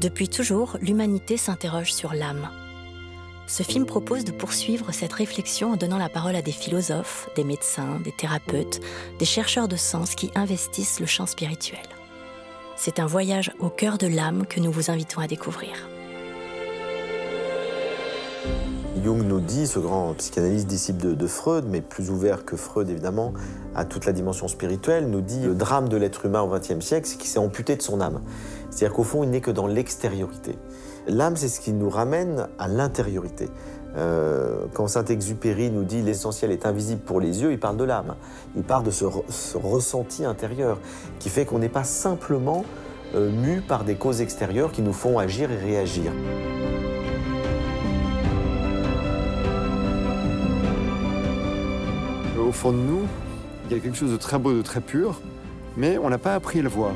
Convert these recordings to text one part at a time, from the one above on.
Depuis toujours, l'humanité s'interroge sur l'âme. Ce film propose de poursuivre cette réflexion en donnant la parole à des philosophes, des médecins, des thérapeutes, des chercheurs de sens qui investissent le champ spirituel. C'est un voyage au cœur de l'âme que nous vous invitons à découvrir. Jung nous dit, ce grand psychanalyste disciple de, Freud, mais plus ouvert que Freud évidemment, à toute la dimension spirituelle, nous dit le drame de l'être humain au XXe siècle, c'est qu'il s'est amputé de son âme. C'est-à-dire qu'au fond, il n'est que dans l'extériorité. L'âme, c'est ce qui nous ramène à l'intériorité. Euh, quand Saint-Exupéry nous dit l'essentiel est invisible pour les yeux, il parle de l'âme. Il parle de ce, ressenti intérieur qui fait qu'on n'est pas simplement euh, mu par des causes extérieures qui nous font agir et réagir. Au fond de nous, il y a quelque chose de très beau, de très pur, mais on n'a pas appris à le voir.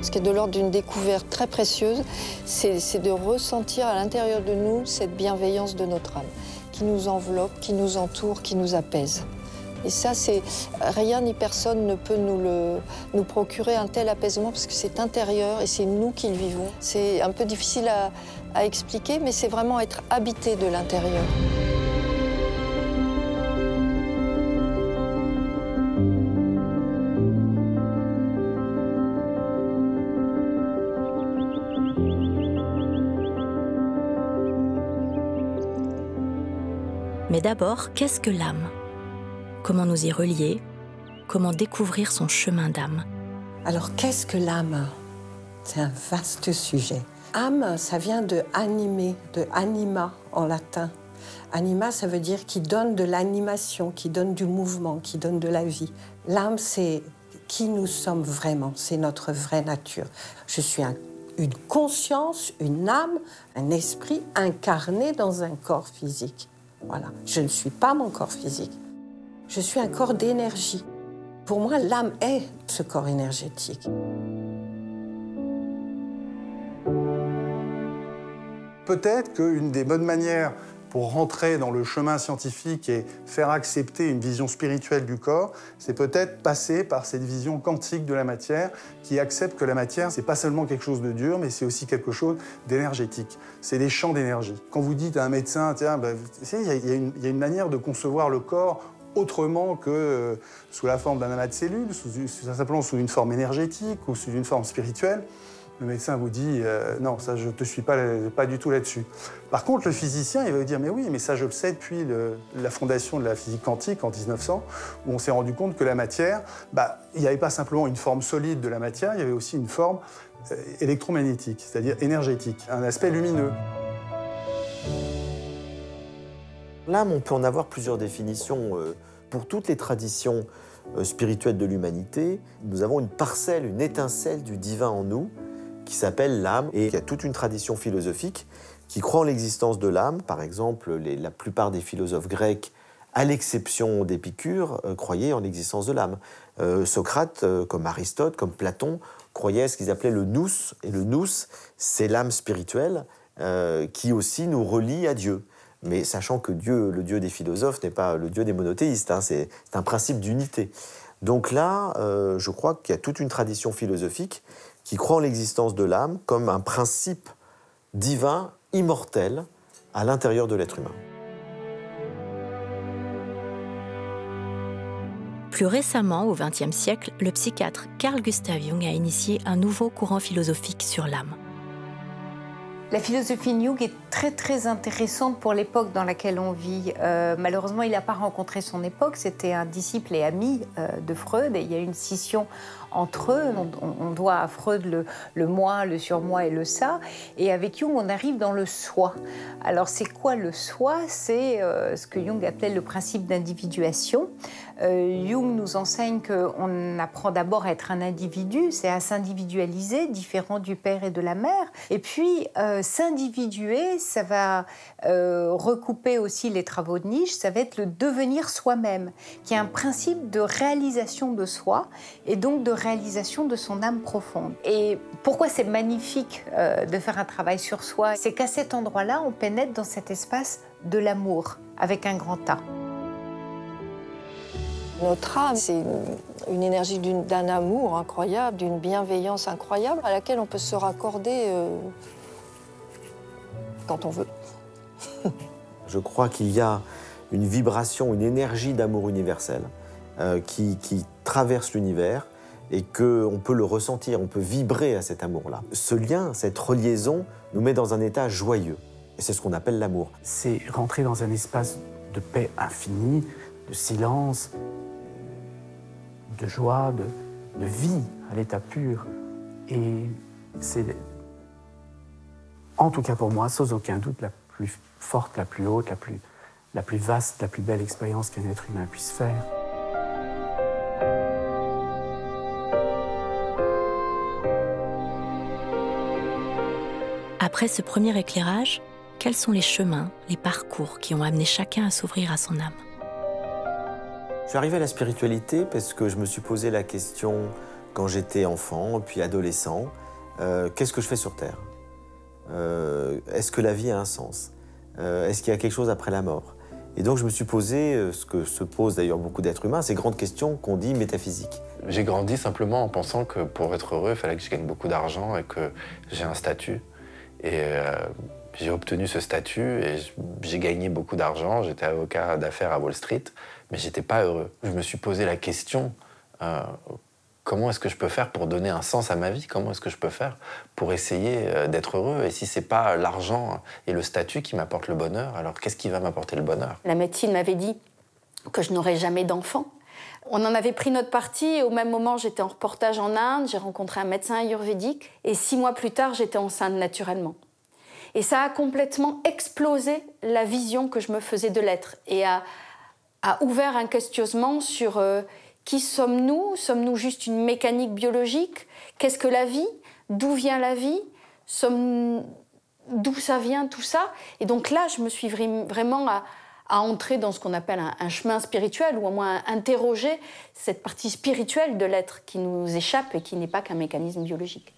Ce qui est de l'ordre d'une découverte très précieuse, c'est de ressentir à l'intérieur de nous cette bienveillance de notre âme, qui nous enveloppe, qui nous entoure, qui nous apaise. Et ça, c'est rien ni personne ne peut nous, le, nous procurer un tel apaisement parce que c'est intérieur et c'est nous qui le vivons. C'est un peu difficile à, à expliquer, mais c'est vraiment être habité de l'intérieur. Mais d'abord, qu'est-ce que l'âme? Comment nous y relier? Comment découvrir son chemin d'âme? Alors, qu'est-ce que l'âme? C'est un vaste sujet. Âme, ça vient de animer, de anima en latin. Anima, ça veut dire qui donne de l'animation, qui donne du mouvement, qui donne de la vie. L'âme, c'est qui nous sommes vraiment, c'est notre vraie nature. Je suis une conscience, une âme, un esprit incarné dans un corps physique. Voilà. Je ne suis pas mon corps physique. Je suis un corps d'énergie. Pour moi, l'âme est ce corps énergétique. Peut-être qu'une des bonnes manières pour rentrer dans le chemin scientifique et faire accepter une vision spirituelle du corps, c'est peut-être passer par cette vision quantique de la matière qui accepte que la matière, c'est pas seulement quelque chose de dur, mais c'est aussi quelque chose d'énergétique. C'est des champs d'énergie. Quand vous dites à un médecin, tiens, ben, il y, a une manière de concevoir le corps autrement que euh, sous la forme d'un amas de cellules, simplement sous une forme énergétique ou sous une forme spirituelle le médecin vous dit euh, non, ça je ne te suis pas, pas du tout là-dessus. Par contre, le physicien, il va vous dire mais oui, mais ça je le sais depuis la fondation de la physique quantique en 1900, où on s'est rendu compte que la matière, bah, il n'y avait pas simplement une forme solide de la matière, il y avait aussi une forme euh, électromagnétique, c'est-à-dire énergétique, un aspect lumineux. L'âme, on peut en avoir plusieurs définitions. Euh, pour toutes les traditions spirituelles de l'humanité, nous avons une parcelle, une étincelle du divin en nous, qui s'appelle l'âme. Et il y a toute une tradition philosophique qui croit en l'existence de l'âme. Par exemple, la plupart des philosophes grecs, à l'exception d'Épicure, euh, croyaient en l'existence de l'âme. Euh, Socrate, euh, comme Aristote, comme Platon, croyaient à ce qu'ils appelaient le nous. Et le nous, c'est l'âme spirituelle qui aussi nous relie à Dieu. Mais sachant que Dieu, le Dieu des philosophes, n'est pas le Dieu des monothéistes, hein, c'est un principe d'unité. Donc là, je crois qu'il y a toute une tradition philosophique qui croit en l'existence de l'âme comme un principe divin, immortel, à l'intérieur de l'être humain. Plus récemment, au XXe siècle, le psychiatre Carl Gustav Jung a initié un nouveau courant philosophique sur l'âme. La philosophie Jung est très très intéressante pour l'époque dans laquelle on vit. Euh, malheureusement, il n'a pas rencontré son époque. C'était un disciple et ami euh, de Freud et il y a eu une scission entre eux. On, doit à Freud le, moi, le surmoi et le ça. Et avec Jung, on arrive dans le soi. Alors, c'est quoi le soi? C'est euh, ce que Jung appelait le principe d'individuation. Euh, Jung nous enseigne qu'on apprend d'abord à être un individu, c'est à s'individualiser, différent du père et de la mère. Et puis, euh, s'individuer, ça va recouper aussi les travaux de Nietzsche, ça va être le devenir soi-même, qui est un principe de réalisation de soi et donc de réalisation de son âme profonde. Et pourquoi c'est magnifique euh, de faire un travail sur soi? C'est qu'à cet endroit-là, on pénètre dans cet espace de l'amour avec un grand A. Notre âme, c'est une énergie d'un amour incroyable, d'une bienveillance incroyable à laquelle on peut se raccorder euh, quand on veut. Je crois qu'il y a une vibration, une énergie d'amour universel euh, qui, qui traverse l'univers et qu'on peut le ressentir, on peut vibrer à cet amour-là. Ce lien, cette reliaison nous met dans un état joyeux. Et c'est ce qu'on appelle l'amour. C'est rentrer dans un espace de paix infinie, de silence, de joie, de, vie à l'état pur. Et c'est, en tout cas pour moi, sans aucun doute, la plus forte, la plus haute, la plus, la plus vaste, la plus belle expérience qu'un être humain puisse faire. Après ce premier éclairage, quels sont les chemins, les parcours qui ont amené chacun à s'ouvrir à son âme? Je suis arrivé à la spiritualité parce que je me suis posé la question quand j'étais enfant, puis adolescent, euh, qu'est-ce que je fais sur Terre? Euh, Est-ce que la vie a un sens? Euh, Est-ce qu'il y a quelque chose après la mort? Et donc je me suis posé ce que se posent d'ailleurs beaucoup d'êtres humains, ces grandes questions qu'on dit métaphysiques. J'ai grandi simplement en pensant que pour être heureux, il fallait que je gagne beaucoup d'argent et que j'ai un statut. Et euh, j'ai obtenu ce statut et j'ai gagné beaucoup d'argent. J'étais avocat d'affaires à Wall Street, mais j'étais pas heureux. Je me suis posé la question euh, comment est-ce que je peux faire pour donner un sens à ma vie? Comment est-ce que je peux faire pour essayer euh, d'être heureux? Et si c'est pas l'argent et le statut qui m'apportent le bonheur, alors qu'est-ce qui va m'apporter le bonheur? La médecine m'avait dit que je n'aurais jamais d'enfant. On en avait pris notre parti et au même moment, j'étais en reportage en Inde, j'ai rencontré un médecin ayurvédique et six mois plus tard, j'étais enceinte naturellement. Et ça a complètement explosé la vision que je me faisais de l'être et a, ouvert un questionnement sur euh, qui sommes-nous? Sommes-nous juste une mécanique biologique? Qu'est-ce que la vie? D'où vient la vie? D'où ça vient tout ça? Et donc là, je me suis vraiment à, à entrer dans ce qu'on appelle un, chemin spirituel, ou au moins interroger cette partie spirituelle de l'être qui nous échappe et qui n'est pas qu'un mécanisme biologique.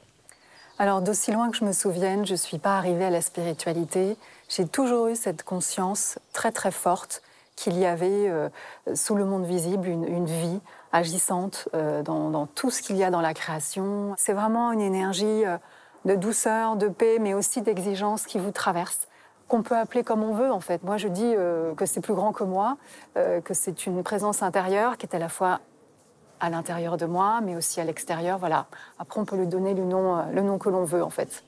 Alors, d'aussi loin que je me souvienne, je ne suis pas arrivée à la spiritualité. J'ai toujours eu cette conscience très très forte qu'il y avait euh, sous le monde visible une, vie agissante euh, dans, tout ce qu'il y a dans la création. C'est vraiment une énergie euh, de douceur, de paix, mais aussi d'exigence qui vous traverse qu'on peut appeler comme on veut en fait. Moi je dis euh, que c'est plus grand que moi, euh, que c'est une présence intérieure qui est à la fois à l'intérieur de moi, mais aussi à l'extérieur. Voilà. Après on peut lui donner le nom, euh, le nom que l'on veut en fait.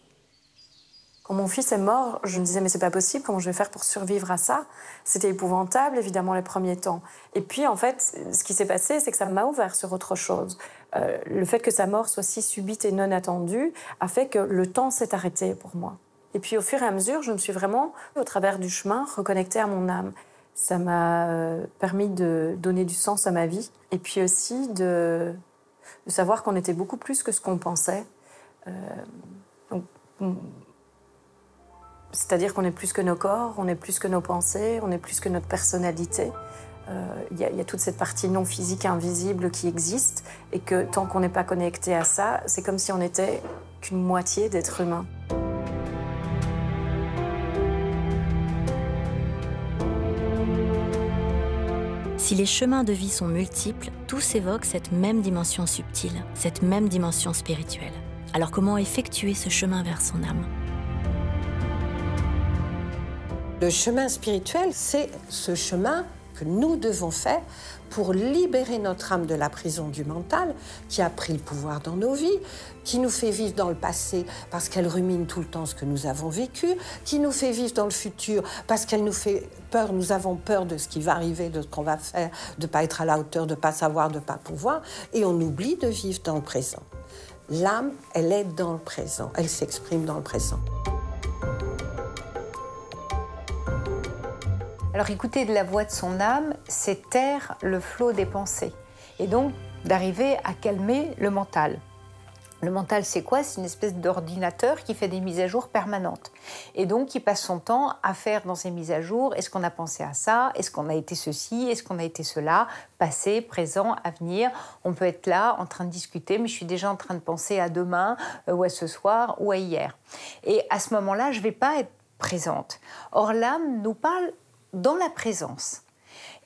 Quand mon fils est mort, je me disais mais c'est pas possible, comment je vais faire pour survivre à ça? C'était épouvantable évidemment les premiers temps. Et puis en fait, ce qui s'est passé, c'est que ça m'a ouvert sur autre chose. le fait que sa mort soit si subite et non attendue a fait que le temps s'est arrêté pour moi. Et puis au fur et à mesure, je me suis vraiment, au travers du chemin, reconnectée à mon âme. Ça m'a euh, permis de donner du sens à ma vie et puis aussi de, savoir qu'on était beaucoup plus que ce qu'on pensait. Euh, c'est-à-dire qu'on est plus que nos corps, on est plus que nos pensées, on est plus que notre personnalité. Euh, il y, y, a toute cette partie non physique invisible qui existe et que tant qu'on n'est pas connecté à ça, c'est comme si on n'était qu'une moitié d'être humain. Si les chemins de vie sont multiples, tous évoquent cette même dimension subtile, cette même dimension spirituelle. Alors comment effectuer ce chemin vers son âme? Le chemin spirituel, c'est ce chemin que nous devons faire pour libérer notre âme de la prison du mental qui a pris le pouvoir dans nos vies, qui nous fait vivre dans le passé parce qu'elle rumine tout le temps ce que nous avons vécu, qui nous fait vivre dans le futur parce qu'elle nous fait peur, nous avons peur de ce qui va arriver, de ce qu'on va faire, de ne pas être à la hauteur, de ne pas savoir, de ne pas pouvoir, et on oublie de vivre dans le présent. L'âme, elle est dans le présent, elle s'exprime dans le présent. Alors écouter de la voix de son âme, c'est taire le flot des pensées et donc d'arriver à calmer le mental. Le mental, c'est quoi? C'est une espèce d'ordinateur qui fait des mises à jour permanentes. Et donc, qui passe son temps à faire dans ces mises à jour, est-ce qu'on a pensé à ça? Est-ce qu'on a été ceci? Est-ce qu'on a été cela? Passé, présent, avenir. On peut être là, en train de discuter, mais je suis déjà en train de penser à demain, euh, ou à ce soir, ou à hier. Et à ce moment-là, je ne vais pas être présente. Or, l'âme nous parle dans la présence.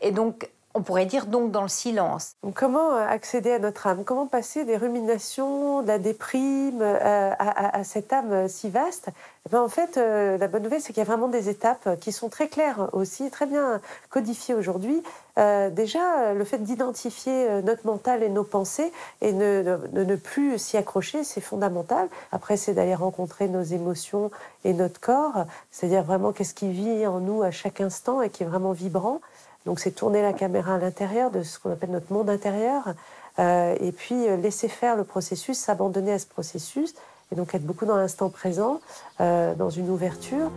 Et donc, on pourrait dire donc dans le silence. comment euh, accéder à notre âme? Comment passer des ruminations, de la déprime euh, à, cette âme si vaste? Eh ben, En fait, euh, la bonne nouvelle, c'est qu'il y a vraiment des étapes qui sont très claires aussi, très bien codifiées aujourd'hui. déjà, le fait d'identifier notre mental et nos pensées et de ne plus s'y accrocher, c'est fondamental. Après, c'est d'aller rencontrer nos émotions et notre corps, c'est-à-dire vraiment qu'est-ce qui vit en nous à chaque instant et qui est vraiment vibrant. Donc c'est tourner la caméra à l'intérieur de ce qu'on appelle notre monde intérieur, euh, et puis euh, laisser faire le processus, s'abandonner à ce processus, et donc être beaucoup dans l'instant présent, euh, dans une ouverture.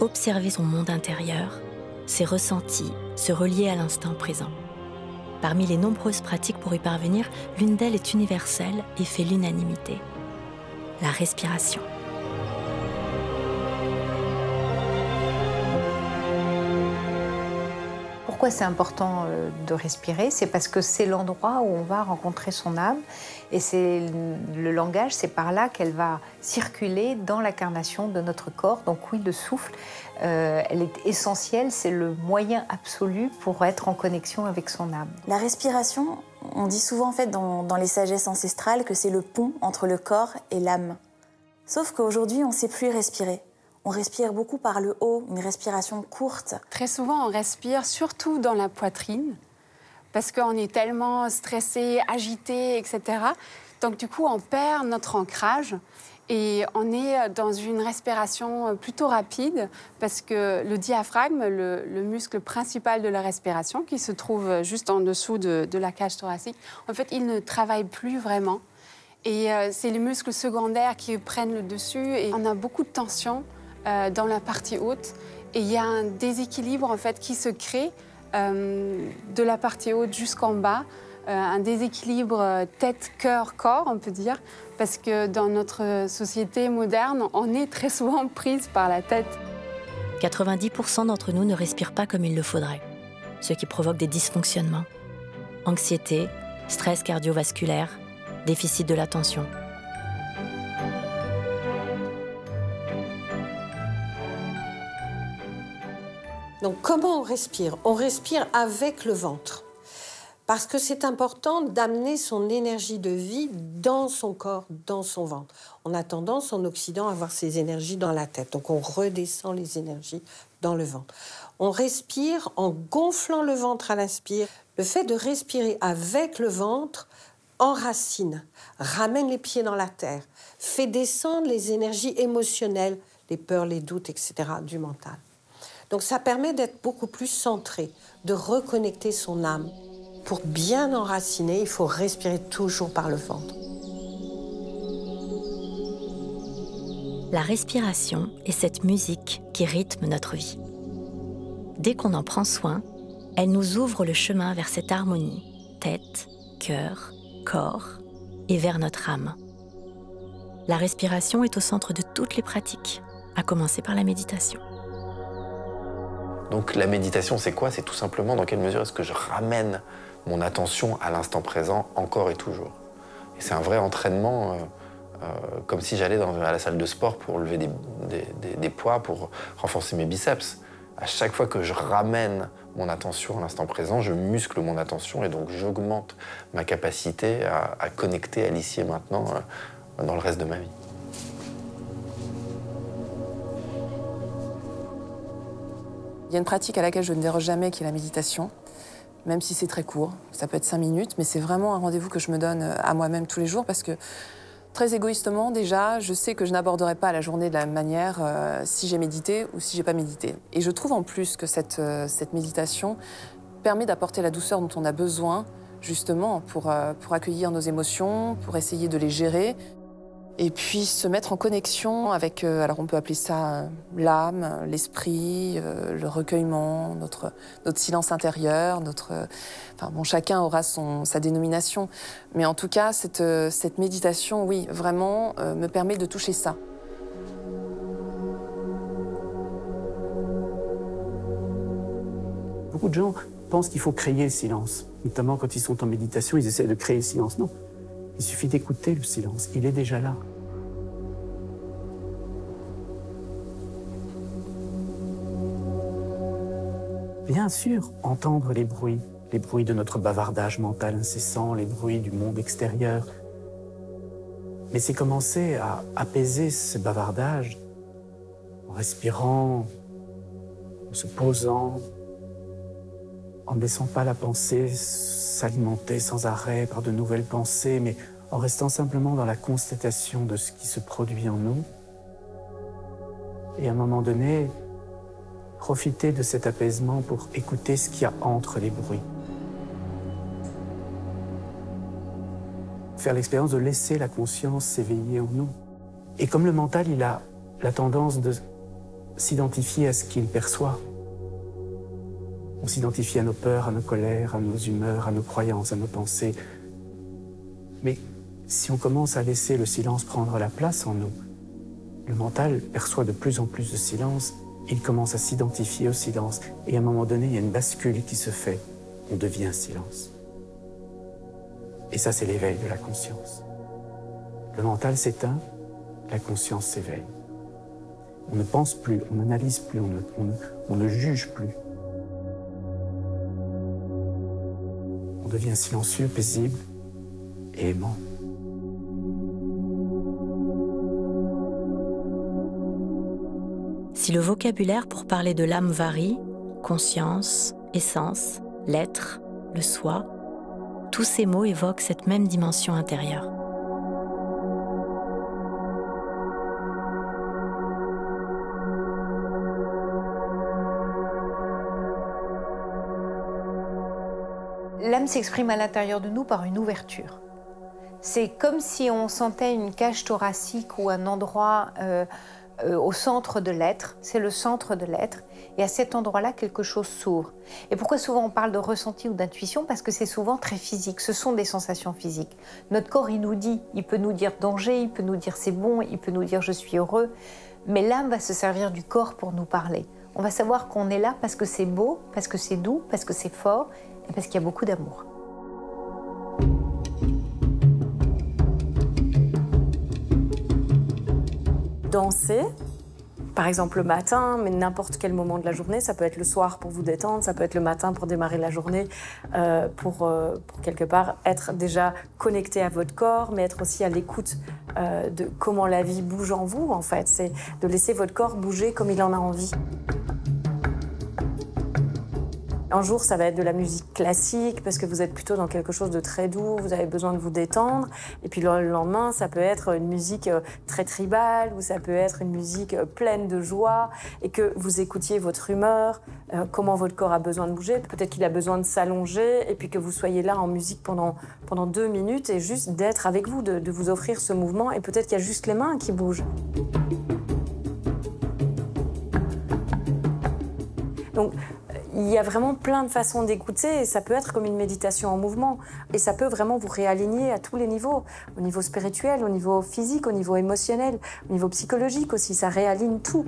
Observer son monde intérieur, ses ressentis, se relier à l'instant présent. Parmi les nombreuses pratiques pour y parvenir, l'une d'elles est universelle et fait l'unanimité. La respiration. Pourquoi c'est important euh, de respirer? C'est parce que c'est l'endroit où on va rencontrer son âme et c'est le langage, c'est par là qu'elle va circuler dans l'incarnation de notre corps. Donc oui, le souffle, euh, elle est essentielle, c'est le moyen absolu pour être en connexion avec son âme. La respiration, on dit souvent en fait dans, dans les sagesses ancestrales que c'est le pont entre le corps et l'âme. Sauf qu'aujourd'hui, on ne sait plus respirer. On respire beaucoup par le haut, une respiration courte. Très souvent, on respire surtout dans la poitrine parce qu'on est tellement stressé, agité, etc. Donc du coup, on perd notre ancrage et on est dans une respiration plutôt rapide parce que le diaphragme, le, muscle principal de la respiration, qui se trouve juste en dessous de, la cage thoracique, en fait, il ne travaille plus vraiment. Et euh, c'est les muscles secondaires qui prennent le dessus et on a beaucoup de tension euh, dans la partie haute. Et il y a un déséquilibre en fait qui se crée euh, de la partie haute jusqu'en bas, euh, un déséquilibre tête, cœur, corps, on peut dire, parce que dans notre société moderne, on est très souvent prise par la tête. 90% d'entre nous ne respirent pas comme il le faudrait, ce qui provoque des dysfonctionnements. Anxiété, stress cardiovasculaire, déficit de l'attention. Donc comment on respire? On respire avec le ventre. Parce que c'est important d'amener son énergie de vie dans son corps, dans son ventre. On a tendance en Occident à avoir ces énergies dans la tête. Donc on redescend les énergies dans le ventre. On respire en gonflant le ventre à l'inspire. Le fait de respirer avec le ventre enracine, ramène les pieds dans la terre, fait descendre les énergies émotionnelles, les peurs, les doutes, etc. du mental. Donc ça permet d'être beaucoup plus centré, de reconnecter son âme. Pour bien enraciner, il faut respirer toujours par le ventre. La respiration est cette musique qui rythme notre vie. Dès qu'on en prend soin, elle nous ouvre le chemin vers cette harmonie, tête, cœur, corps, et vers notre âme. La respiration est au centre de toutes les pratiques, à commencer par la méditation. Donc la méditation, c'est quoi? C'est tout simplement dans quelle mesure est-ce que je ramène mon attention à l'instant présent encore et toujours. Et c'est un vrai entraînement, euh, euh, comme si j'allais à la salle de sport pour lever des, poids, pour renforcer mes biceps. À chaque fois que je ramène mon attention à l'instant présent, je muscle mon attention et donc j'augmente ma capacité à, connecter à l'ici et maintenant euh, dans le reste de ma vie. Il y a une pratique à laquelle je ne déroge jamais, qui est la méditation, même si c'est très court. Ça peut être cinq minutes, mais c'est vraiment un rendez-vous que je me donne euh, à moi-même tous les jours parce que, très égoïstement, déjà, je sais que je n'aborderai pas la journée de la même manière euh, si j'ai médité ou si j'ai pas médité. Et je trouve en plus que cette, euh, cette méditation permet d'apporter la douceur dont on a besoin, justement, pour, pour accueillir nos émotions, pour essayer de les gérer et puis se mettre en connexion avec, euh, alors on peut appeler ça euh, l'âme, l'esprit, euh, le recueillement, notre, silence intérieur, notre, enfin bon, chacun aura son, sa dénomination, mais en tout cas cette, cette méditation, oui, vraiment me permet de toucher ça. Beaucoup de gens pensent qu'il faut créer le silence, notamment quand ils sont en méditation, ils essaient de créer le silence. Non, il suffit d'écouter le silence, il est déjà là. Bien sûr, entendre les bruits, les bruits de notre bavardage mental incessant, les bruits du monde extérieur. Mais c'est commencer à apaiser ce bavardage en respirant, en se posant, en ne laissant pas la pensée s'alimenter sans arrêt par de nouvelles pensées, en restant simplement dans la constatation de ce qui se produit en nous. Et à un moment donné, profiter de cet apaisement pour écouter ce qu'il y a entre les bruits. Faire l'expérience de laisser la conscience s'éveiller en nous. Et comme le mental, il a la tendance de s'identifier à ce qu'il perçoit. On s'identifie à nos peurs, à nos colères, à nos humeurs, à nos croyances, à nos pensées. Mais si on commence à laisser le silence prendre la place en nous, le mental perçoit de plus en plus de silence, il commence à s'identifier au silence, et à un moment donné, il y a une bascule qui se fait, on devient silence. Et ça, c'est l'éveil de la conscience. Le mental s'éteint, la conscience s'éveille. On ne pense plus, on n'analyse plus, on ne, juge plus. On devient silencieux, paisible et aimant. Si le vocabulaire pour parler de l'âme varie, conscience, essence, l'être, le soi, tous ces mots évoquent cette même dimension intérieure. L'âme s'exprime à l'intérieur de nous par une ouverture. C'est comme si on sentait une cage thoracique ou un endroit euh, euh, au centre de l'être. C'est le centre de l'être. Et à cet endroit-là, quelque chose s'ouvre. Et pourquoi souvent on parle de ressenti ou d'intuition? Parce que c'est souvent très physique. Ce sont des sensations physiques. Notre corps, il nous dit, il peut nous dire danger, il peut nous dire c'est bon, il peut nous dire je suis heureux. Mais l'âme va se servir du corps pour nous parler. On va savoir qu'on est là parce que c'est beau, parce que c'est doux, parce que c'est fort et parce qu'il y a beaucoup d'amour. Danser, par exemple le matin, mais n'importe quel moment de la journée. Ça peut être le soir pour vous détendre, ça peut être le matin pour démarrer la journée, euh, pour, euh, pour quelque part être déjà connecté à votre corps, mais être aussi à l'écoute euh, de comment la vie bouge en vous, en fait. C'est de laisser votre corps bouger comme il en a envie. Un jour, ça va être de la musique classique parce que vous êtes plutôt dans quelque chose de très doux, vous avez besoin de vous détendre. Et puis le lendemain, ça peut être une musique euh, très tribale ou ça peut être une musique euh, pleine de joie et que vous écoutiez votre humeur, euh, comment votre corps a besoin de bouger. Peut-être qu'il a besoin de s'allonger et puis que vous soyez là en musique pendant, pendant deux minutes et juste d'être avec vous, de, de vous offrir ce mouvement. Et peut-être qu'il y a juste les mains qui bougent. Donc, il y a vraiment plein de façons d'écouter et ça peut être comme une méditation en mouvement et ça peut vraiment vous réaligner à tous les niveaux, au niveau spirituel, au niveau physique, au niveau émotionnel, au niveau psychologique aussi, ça réaligne tout.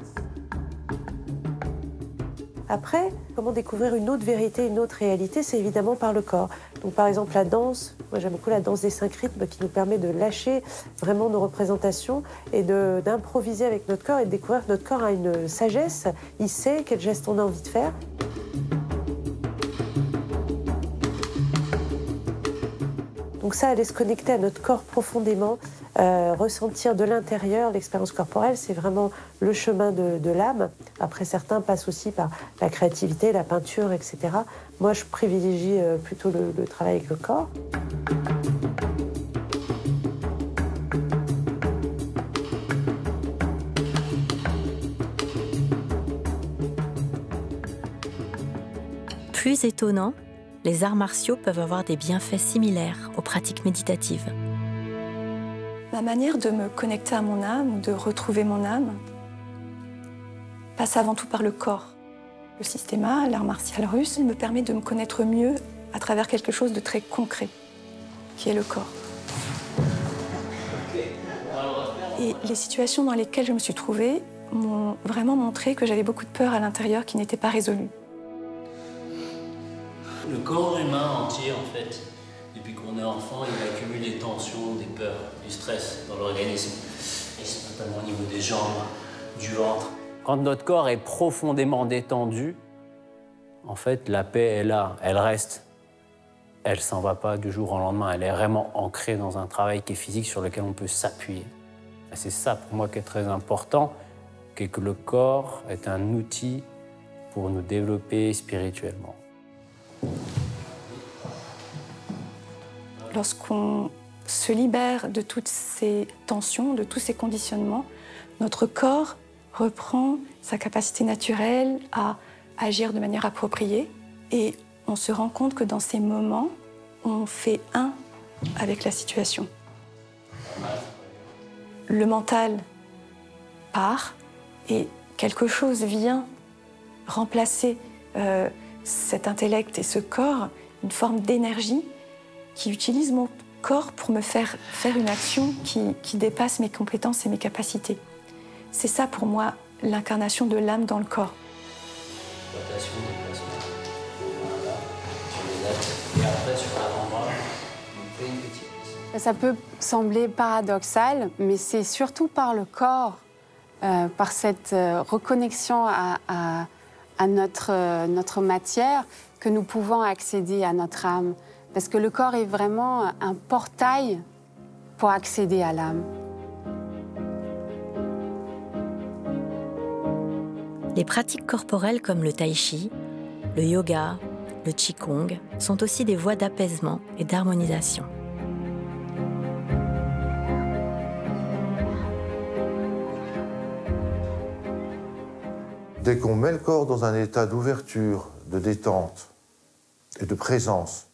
Après, comment découvrir une autre vérité, une autre réalité, c'est évidemment par le corps. Donc par exemple la danse, moi j'aime beaucoup la danse des cinq rythmes qui nous permet de lâcher vraiment nos représentations et d'improviser avec notre corps et de découvrir que notre corps a une sagesse, il sait quel geste on a envie de faire. Donc ça, aller se connecter à notre corps profondément, euh, ressentir de l'intérieur l'expérience corporelle, c'est vraiment le chemin de, l'âme. Après, certains passent aussi par la créativité, la peinture, etc. Moi, je privilégie euh, plutôt le travail avec le corps. Plus étonnant, les arts martiaux peuvent avoir des bienfaits similaires aux pratiques méditatives. Ma manière de me connecter à mon âme, de retrouver mon âme, passe avant tout par le corps. Le systéma, l'art martial russe, me permet de me connaître mieux à travers quelque chose de très concret, qui est le corps. Et les situations dans lesquelles je me suis trouvée m'ont vraiment montré que j'avais beaucoup de peur à l'intérieur qui n'était pas résolue. Le corps humain entier, en fait, depuis qu'on est enfant, il accumule des tensions, des peurs, du stress dans l'organisme. Et c'est notamment au niveau des jambes, du ventre. Quand notre corps est profondément détendu, en fait, la paix est là, elle reste. Elle s'en va pas du jour au lendemain. Elle est vraiment ancrée dans un travail qui est physique sur lequel on peut s'appuyer. C'est ça pour moi qui est très important, que le corps est un outil pour nous développer spirituellement. Lorsqu'on se libère de toutes ces tensions, de tous ces conditionnements, notre corps reprend sa capacité naturelle à agir de manière appropriée et on se rend compte que dans ces moments, on fait un avec la situation. Le mental part et quelque chose vient remplacer euh, cet intellect et ce corps, une forme d'énergie qui utilise mon corps pour me faire faire une action qui, qui dépasse mes compétences et mes capacités. C'est ça pour moi l'incarnation de l'âme dans le corps. Ça peut sembler paradoxal, mais c'est surtout par le corps, euh, par cette euh, reconnexion à, à, notre, euh, notre matière, que nous pouvons accéder à notre âme. Parce que le corps est vraiment un portail pour accéder à l'âme. Les pratiques corporelles comme le tai chi, le yoga, le qigong sont aussi des voies d'apaisement et d'harmonisation. Dès qu'on met le corps dans un état d'ouverture, de détente et de présence,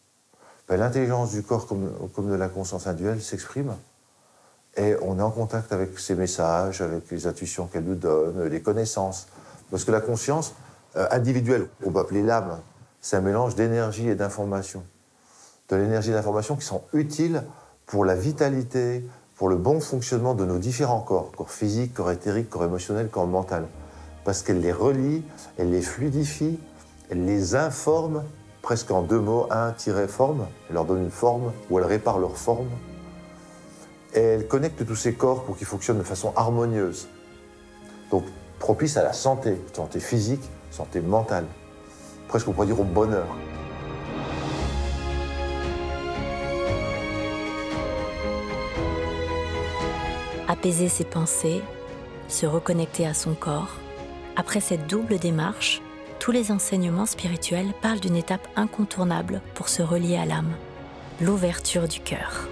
ben, l'intelligence du corps comme, de la conscience individuelle s'exprime. Et on est en contact avec ses messages, avec les intuitions qu'elle nous donne, les connaissances. Parce que la conscience euh, individuelle, on peut appeler l'âme, c'est un mélange d'énergie et d'information. De l'énergie et d'information qui sont utiles pour la vitalité, pour le bon fonctionnement de nos différents corps, corps physique, corps éthérique, corps émotionnel, corps mental. Parce qu'elle les relie, elle les fluidifie, elle les informe, presque en deux mots, un tiret forme, elle leur donne une forme, ou elle répare leur forme. Et elle connecte tous ces corps pour qu'ils fonctionnent de façon harmonieuse. Donc propice à la santé, santé physique, santé mentale, presque on pourrait dire au bonheur. Apaiser ses pensées, se reconnecter à son corps, après cette double démarche, tous les enseignements spirituels parlent d'une étape incontournable pour se relier à l'âme, l'ouverture du cœur.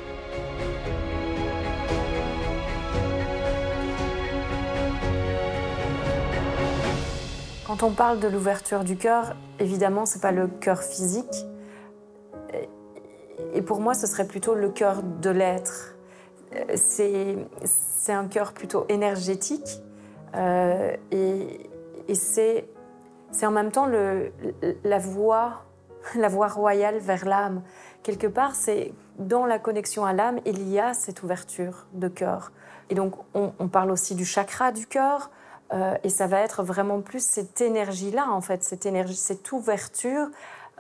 Quand on parle de l'ouverture du cœur, évidemment, ce n'est pas le cœur physique. Et pour moi, ce serait plutôt le cœur de l'être. C'est un cœur plutôt énergétique. Euh, et, et c'est en même temps la, voie, la voie royale vers l'âme. Quelque part, c'est dans la connexion à l'âme, il y a cette ouverture de cœur. Et donc, on, on parle aussi du chakra du cœur. Euh, et ça va être vraiment plus cette énergie-là, en fait, cette, énergie, cette ouverture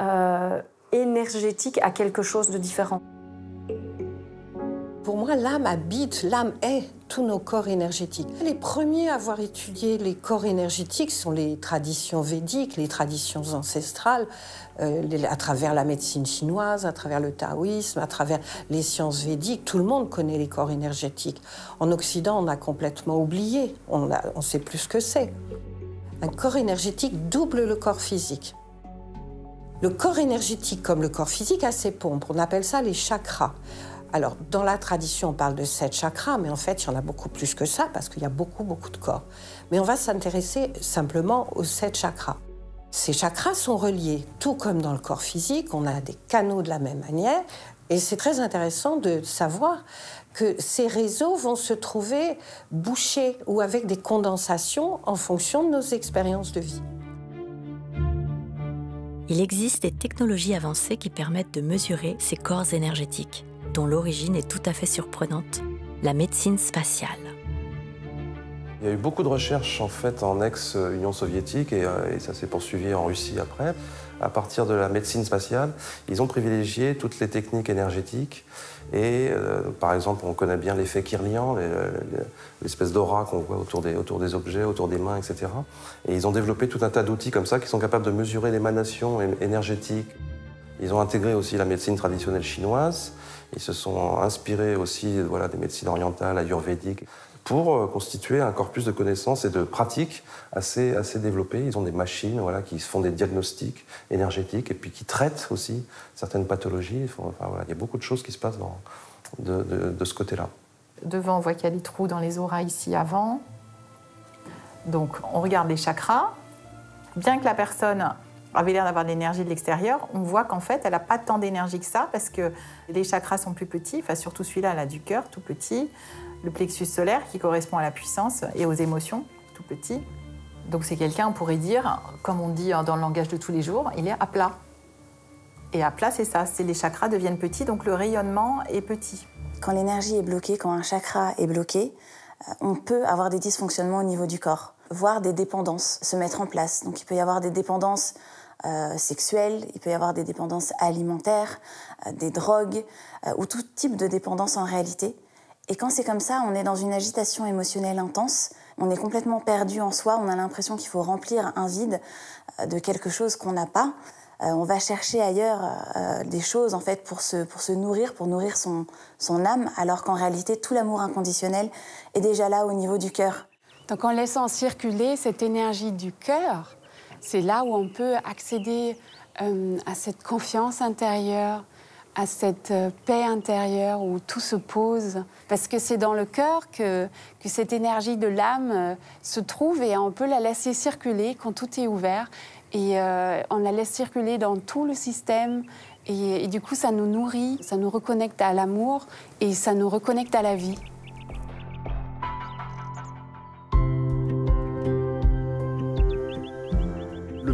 euh, énergétique à quelque chose de différent. Pour moi, l'âme habite, l'âme est tous nos corps énergétiques. Les premiers à avoir étudié les corps énergétiques sont les traditions védiques, les traditions ancestrales, euh, à travers la médecine chinoise, à travers le taoïsme, à travers les sciences védiques. Tout le monde connaît les corps énergétiques. En Occident, on a complètement oublié. On ne on sait plus ce que c'est. Un corps énergétique double le corps physique. Le corps énergétique, comme le corps physique, a ses pompes. On appelle ça les chakras. Alors, dans la tradition, on parle de sept chakras, mais en fait, il y en a beaucoup plus que ça, parce qu'il y a beaucoup, beaucoup de corps. Mais on va s'intéresser simplement aux sept chakras. Ces chakras sont reliés, tout comme dans le corps physique, on a des canaux de la même manière, et c'est très intéressant de savoir que ces réseaux vont se trouver bouchés ou avec des condensations en fonction de nos expériences de vie. Il existe des technologies avancées qui permettent de mesurer ces corps énergétiques dont l'origine est tout à fait surprenante, la médecine spatiale. Il y a eu beaucoup de recherches en fait en ex-Union soviétique et, euh, ça s'est poursuivi en Russie après. À partir de la médecine spatiale, ils ont privilégié toutes les techniques énergétiques et euh, par exemple, on connaît bien l'effet Kirlian, les- les- l'espèce d'aura qu'on voit autour des, autour des objets, autour des mains, etc. Et ils ont développé tout un tas d'outils comme ça qui sont capables de mesurer l'émanation énergétique. Ils ont intégré aussi la médecine traditionnelle chinoise. Ils se sont inspirés aussi voilà, des médecines orientales, ayurvédiques, pour euh, constituer un corpus de connaissances et de pratiques assez, assez développé. Ils ont des machines voilà, qui font des diagnostics énergétiques et puis qui traitent aussi certaines pathologies. Il y a beaucoup de choses qui se passent de- de ce côté-là. Devant, on voit qu'il y a des trous dans les auras ici avant. Donc, on regarde les chakras. Bien que la personne avait l'air d'avoir de l'énergie de l'extérieur, on voit qu'en fait, elle n'a pas tant d'énergie que ça parce que les chakras sont plus petits. Enfin, surtout celui-là, là, du cœur, tout petit. Le plexus solaire, qui correspond à la puissance et aux émotions, tout petit. Donc, c'est quelqu'un, on pourrait dire, comme on dit dans le langage de tous les jours, il est à plat. Et à plat, c'est ça, c'est les chakras deviennent petits, donc le rayonnement est petit. Quand l'énergie est bloquée, quand un chakra est bloqué, euh, on peut avoir des dysfonctionnements au niveau du corps, voire des dépendances se mettre en place. Donc il peut y avoir des dépendances euh, sexuelles, il peut y avoir des dépendances alimentaires, euh, des drogues, euh, ou tout type de dépendance en réalité. Et quand c'est comme ça, on est dans une agitation émotionnelle intense, on est complètement perdu en soi, on a l'impression qu'il faut remplir un vide euh, de quelque chose qu'on n'a pas. On va chercher ailleurs des choses en fait pour se, pour se nourrir, pour nourrir son, son âme, alors qu'en réalité tout l'amour inconditionnel est déjà là au niveau du cœur. Donc en laissant circuler cette énergie du cœur, c'est là où on peut accéder euh, à cette confiance intérieure, à cette euh, paix intérieure où tout se pose. Parce que c'est dans le cœur que, que cette énergie de l'âme euh, se trouve et on peut la laisser circuler quand tout est ouvert. Et on la laisse circuler dans tout le système. Et, et du coup, ça nous nourrit, ça nous reconnecte à l'amour et ça nous reconnecte à la vie.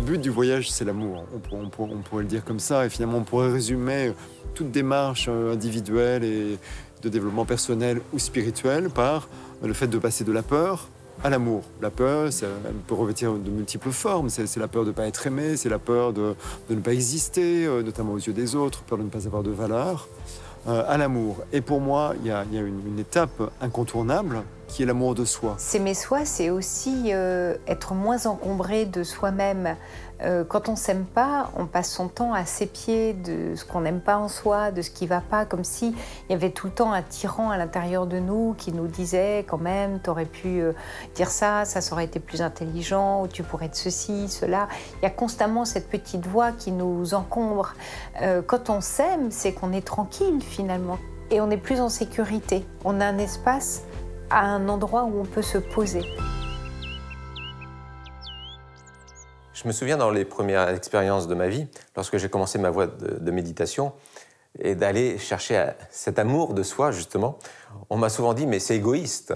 But du voyage, c'est l'amour. On, pour- on pour- on pourrait le dire comme ça. Et finalement, on pourrait résumer toute démarche euh, individuelle et de développement personnel ou spirituel par le fait de passer de la peur à l'amour. La peur, ça, peut revêtir de multiples formes. C'est la peur de ne pas être aimé, c'est la peur de, ne pas exister, euh, notamment aux yeux des autres, peur de ne pas avoir de valeur, euh, à l'amour. Et pour moi, il y a, une étape incontournable qui est l'amour de soi. S'aimer soi, c'est aussi euh, être moins encombré de soi-même. Euh, quand on s'aime pas, on passe son temps à s'épier de ce qu'on n'aime pas en soi, de ce qui va pas, comme si il y avait tout le temps un tyran à l'intérieur de nous qui nous disait quand même, t'aurais pu euh, dire ça, ça, aurait été plus intelligent, ou tu pourrais être ceci, cela. Il y a constamment cette petite voix qui nous encombre. Euh, quand on s'aime, c'est qu'on est tranquille finalement. Et on est plus en sécurité. On a un espace un endroit où on peut se poser. Je me souviens dans les premières expériences de ma vie, lorsque j'ai commencé ma voie de, méditation, et d'aller chercher à- cet amour de soi, justement, on m'a souvent dit, mais c'est égoïste.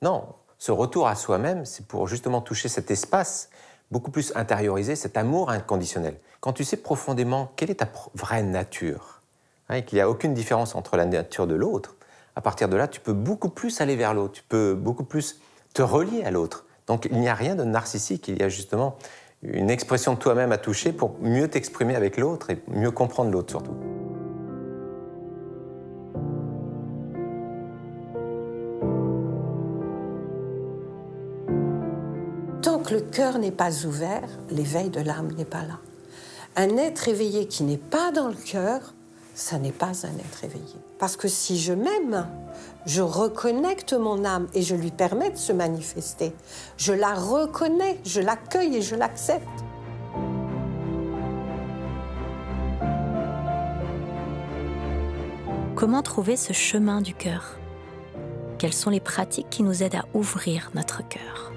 Non, ce retour à soi-même, c'est pour justement toucher cet espace beaucoup plus intériorisé, cet amour inconditionnel. Quand tu sais profondément quelle est ta vraie nature, hein, et qu'il n'y a aucune différence entre la nature de l'autre, à partir de là, tu peux beaucoup plus aller vers l'autre, tu peux beaucoup plus te relier à l'autre. Donc il n'y a rien de narcissique, il y a justement une expression de toi-même à toucher pour mieux t'exprimer avec l'autre et mieux comprendre l'autre surtout. Tant que le cœur n'est pas ouvert, l'éveil de l'âme n'est pas là. Un être éveillé qui n'est pas dans le cœur, ça n'est pas un être éveillé. Parce que si je m'aime, je reconnecte mon âme et je lui permets de se manifester. Je la reconnais, je l'accueille et je l'accepte. Comment trouver ce chemin du cœur? Quelles sont les pratiques qui nous aident à ouvrir notre cœur?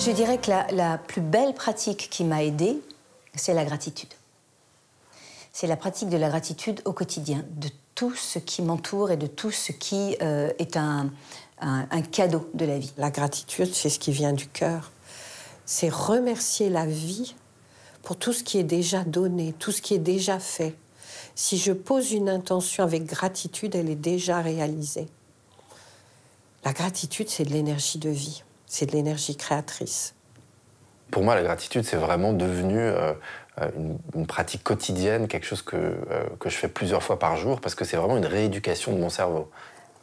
Je dirais que la, plus belle pratique qui m'a aidée, c'est la gratitude. C'est la pratique de la gratitude au quotidien, de tout ce qui m'entoure et de tout ce qui euh, est un cadeau de la vie. La gratitude, c'est ce qui vient du cœur. C'est remercier la vie pour tout ce qui est déjà donné, tout ce qui est déjà fait. Si je pose une intention avec gratitude, elle est déjà réalisée. La gratitude, c'est de l'énergie de vie, c'est de l'énergie créatrice. Pour moi, la gratitude, c'est vraiment devenu euh, une, une, pratique quotidienne, quelque chose que, euh, que je fais plusieurs fois par jour, parce que c'est vraiment une rééducation de mon cerveau.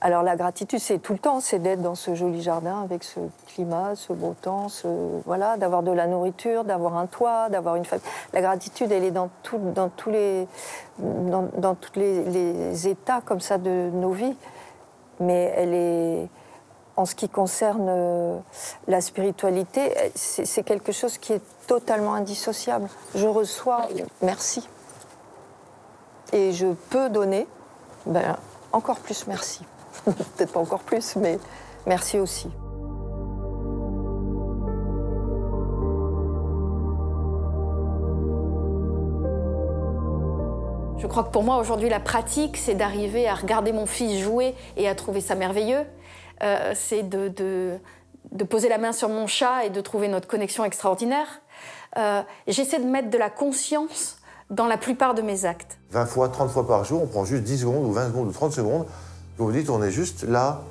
Alors la gratitude, c'est tout le temps, c'est d'être dans ce joli jardin avec ce climat, ce beau temps, ce, voilà, d'avoir de la nourriture, d'avoir un toit, d'avoir une famille. La gratitude, elle est dans, tout, dans tous les, dans, dans tous les, les, états comme ça de nos vies, mais elle est, en ce qui concerne euh, la spiritualité, c'est quelque chose qui est totalement indissociable. Je reçois merci et je peux donner, ben encore plus merci. peut-être pas encore plus, mais merci aussi. Je crois que pour moi aujourd'hui la pratique, c'est d'arriver à regarder mon fils jouer et à trouver ça merveilleux. Euh, c'est de, poser la main sur mon chat et de trouver notre connexion extraordinaire. Euh, J'essaie de mettre de la conscience dans la plupart de mes actes. 20 fois, 30 fois par jour, on prend juste 10 secondes ou 20 secondes ou 30 secondes vous vous dites, on est juste là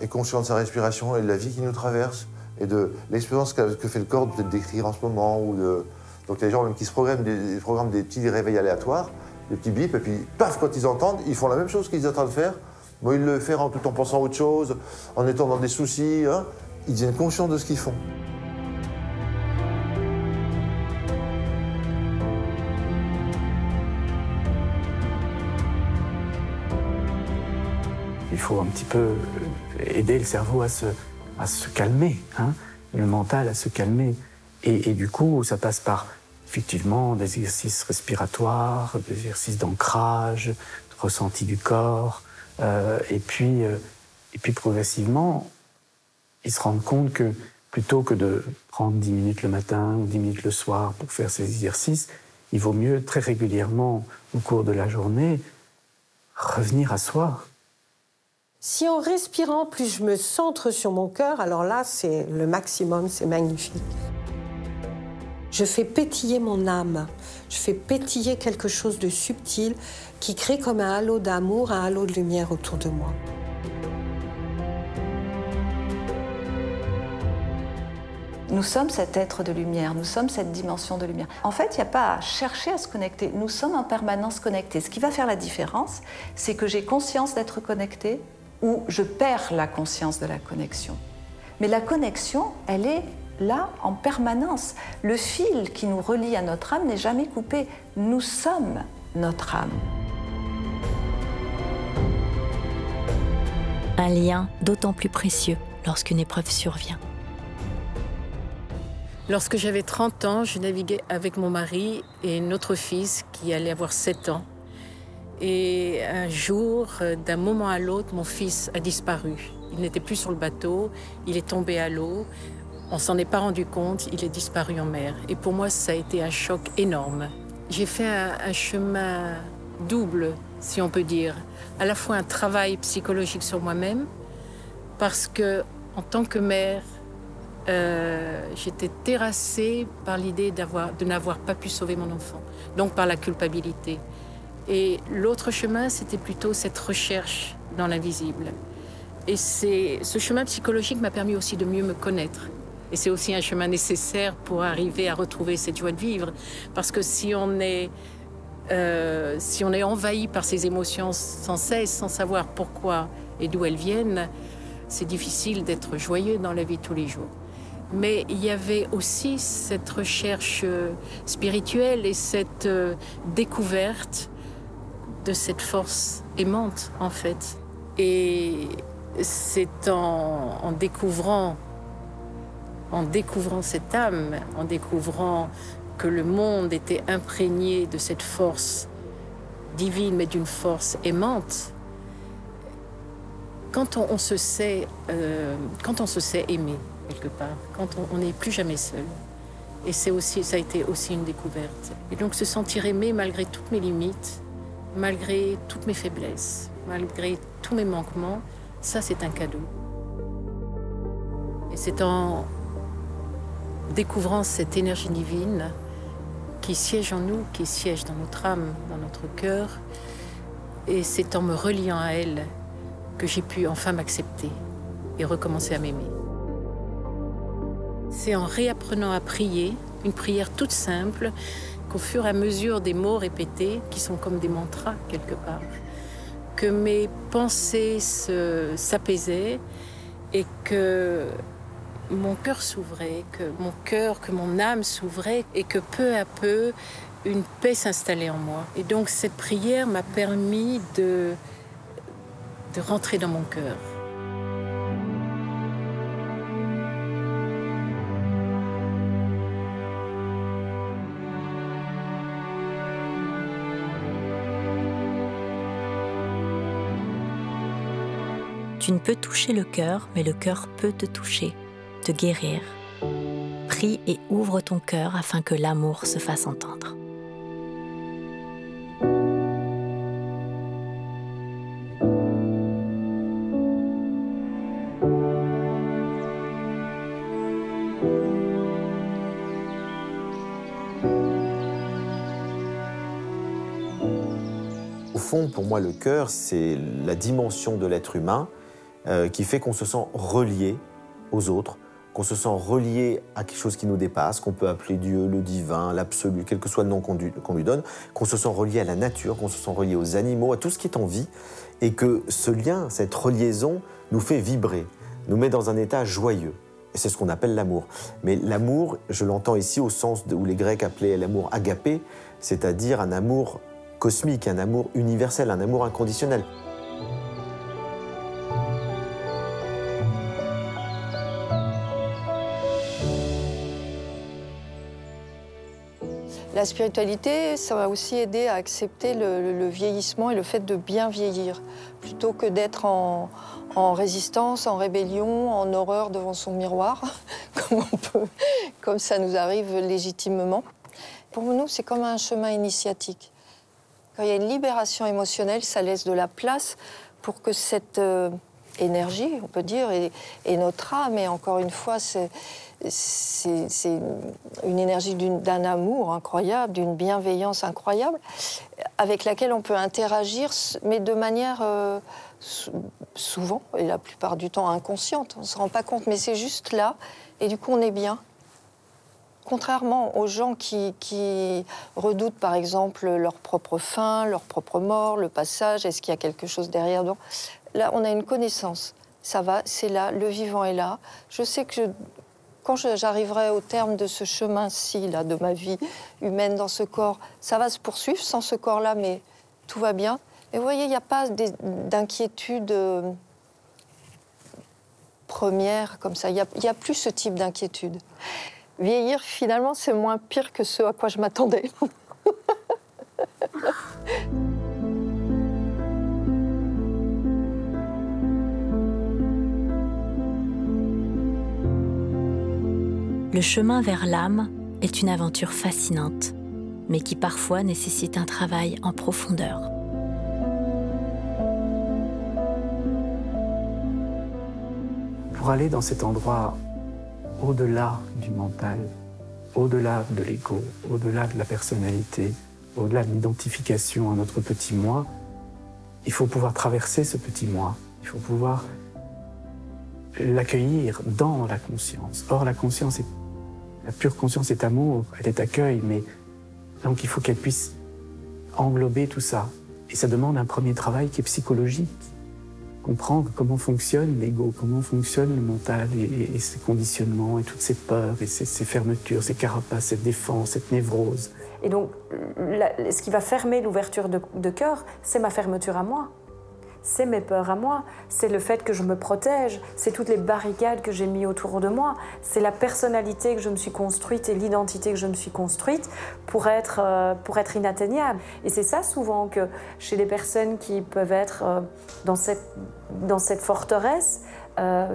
et conscient de sa respiration et de la vie qui nous traverse et de l'expérience que, fait le corps peut-être d'écrire en ce moment. Ou de... Donc les gens même qui se programment des, des petits réveils aléatoires, des petits bips, et puis paf, quand ils entendent, ils font la même chose qu'ils étaient en train de faire. Moi, ils le font tout en pensant à autre chose, en étant dans des soucis. Hein. Ils deviennent conscients de ce qu'ils font. il faut un petit peu aider le cerveau à se, à se calmer, hein, le mental à se calmer. Et, du coup, ça passe par effectivement des exercices respiratoires, des exercices d'ancrage, de ressenti du corps. Euh, et, puis, euh, et puis progressivement, ils se rendent compte que plutôt que de prendre 10 minutes le matin ou 10 minutes le soir pour faire ces exercices, il vaut mieux très régulièrement au cours de la journée revenir à soi, si en respirant, plus je me centre sur mon cœur, alors là, c'est le maximum, c'est magnifique. Je fais pétiller mon âme, je fais pétiller quelque chose de subtil qui crée comme un halo d'amour, un halo de lumière autour de moi. Nous sommes cet être de lumière, nous sommes cette dimension de lumière. En fait, il n'y a pas à chercher à se connecter, nous sommes en permanence connectés. Ce qui va faire la différence, c'est que j'ai conscience d'être connecté où je perds la conscience de la connexion. Mais la connexion, elle est là en permanence. Le fil qui nous relie à notre âme n'est jamais coupé. Nous sommes notre âme. Un lien d'autant plus précieux lorsqu'une épreuve survient. Lorsque j'avais 30 ans, je naviguais avec mon mari et notre fils qui allait avoir 7 ans. Et un jour, d'un moment à l'autre, mon fils a disparu. Il n'était plus sur le bateau, il est tombé à l'eau. On s'en est pas rendu compte, il est disparu en mer. Et pour moi, ça a été un choc énorme. J'ai fait un, chemin double, si on peut dire. À la fois un travail psychologique sur moi-même, parce que en tant que mère, euh, j'étais terrassée par l'idée de n'avoir pas pu sauver mon enfant, donc par la culpabilité. Et l'autre chemin, c'était plutôt cette recherche dans l'invisible. Et ce chemin psychologique m'a permis aussi de mieux me connaître. Et c'est aussi un chemin nécessaire pour arriver à retrouver cette joie de vivre. Parce que si on est, euh, si on est envahi par ces émotions sans cesse, sans savoir pourquoi et d'où elles viennent, c'est difficile d'être joyeux dans la vie de tous les jours. Mais il y avait aussi cette recherche spirituelle et cette euh, découverte de cette force aimante, en fait. Et c'est en, découvrant, en découvrant cette âme, en découvrant que le monde était imprégné de cette force divine, mais d'une force aimante, quand on, se sait, euh, quand on se sait aimer quelque part, quand on n'est plus jamais seul. Et c'est aussi, ça a été aussi une découverte. Et donc se sentir aimé malgré toutes mes limites, malgré toutes mes faiblesses, malgré tous mes manquements, ça c'est un cadeau. Et c'est en découvrant cette énergie divine qui siège en nous, qui siège dans notre âme, dans notre cœur, Et c'est en me reliant à elle que j'ai pu enfin m'accepter et recommencer à m'aimer. C'est en réapprenant à prier, une prière toute simple, qu'au fur et à mesure des mots répétés, qui sont comme des mantras quelque part, que mes pensées s'apaisaient et que mon cœur s'ouvrait, que mon cœur, que mon âme s'ouvrait et que peu à peu une paix s'installait en moi. Et donc cette prière m'a permis de, rentrer dans mon cœur. Tu ne peux toucher le cœur, mais le cœur peut te toucher, te guérir. Prie et ouvre ton cœur afin que l'amour se fasse entendre. Au fond, pour moi, le cœur, c'est la dimension de l'être humain euh, qui fait qu'on se sent relié aux autres, qu'on se sent relié à quelque chose qui nous dépasse, qu'on peut appeler Dieu, le divin, l'absolu, quel que soit le nom qu'on lui donne, qu'on se sent relié à la nature, qu'on se sent relié aux animaux, à tout ce qui est en vie, et que ce lien, cette reliaison, nous fait vibrer, nous met dans un état joyeux. Et c'est ce qu'on appelle l'amour. Mais l'amour, je l'entends ici au sens où les Grecs appelaient l'amour agapé, c'est-à-dire un amour cosmique, un amour universel, un amour inconditionnel. La spiritualité, ça va aussi aider à accepter le, vieillissement et le fait de bien vieillir, plutôt que d'être en, résistance, en rébellion, en horreur devant son miroir, comme, comme ça nous arrive légitimement. Pour nous, c'est comme un chemin initiatique. Quand il y a une libération émotionnelle, ça laisse de la place pour que cette euh, énergie, on peut dire, et, et, notre âme, et encore une fois, c'est c'est une énergie d'un amour incroyable, d'une bienveillance incroyable, avec laquelle on peut interagir, mais de manière euh, souvent, et la plupart du temps inconsciente. On ne se rend pas compte, mais c'est juste là, et du coup on est bien. Contrairement aux gens qui, redoutent par exemple leur propre fin, leur propre mort, le passage, est-ce qu'il y a quelque chose derrière Là, on a une connaissance. Ça va, c'est là, le vivant est là. Je sais que quand j'arriverai au terme de ce chemin-ci, là, de ma vie humaine dans ce corps, ça va se poursuivre sans ce corps-là, mais tout va bien. Et vous voyez, il n'y a pas d'inquiétude euh, première comme ça. Il n'y a, a, plus ce type d'inquiétude. Vieillir, finalement, c'est moins pire que ce à quoi je m'attendais. Le chemin vers l'âme est une aventure fascinante, mais qui parfois nécessite un travail en profondeur. Pour aller dans cet endroit au-delà du mental, au-delà de l'ego, au-delà de la personnalité, au-delà de l'identification à notre petit moi, il faut pouvoir traverser ce petit moi. Il faut pouvoir l'accueillir dans la conscience. Or, la conscience est la pure conscience est amour, elle est accueil, mais donc il faut qu'elle puisse englober tout ça. Et ça demande un premier travail qui est psychologique. Comprendre comment fonctionne l'ego, comment fonctionne le mental et, ses conditionnements et toutes ses peurs et ses, fermetures, ses carapaces, cette défense, cette névrose. Et donc, ce qui va fermer l'ouverture de cœur, c'est ma fermeture à moi c'est mes peurs à moi, c'est le fait que je me protège, c'est toutes les barricades que j'ai mis autour de moi, c'est la personnalité que je me suis construite et l'identité que je me suis construite pour être, euh, pour être inatteignable. Et c'est ça souvent que chez les personnes qui peuvent être euh, dans, cette, dans cette forteresse, euh,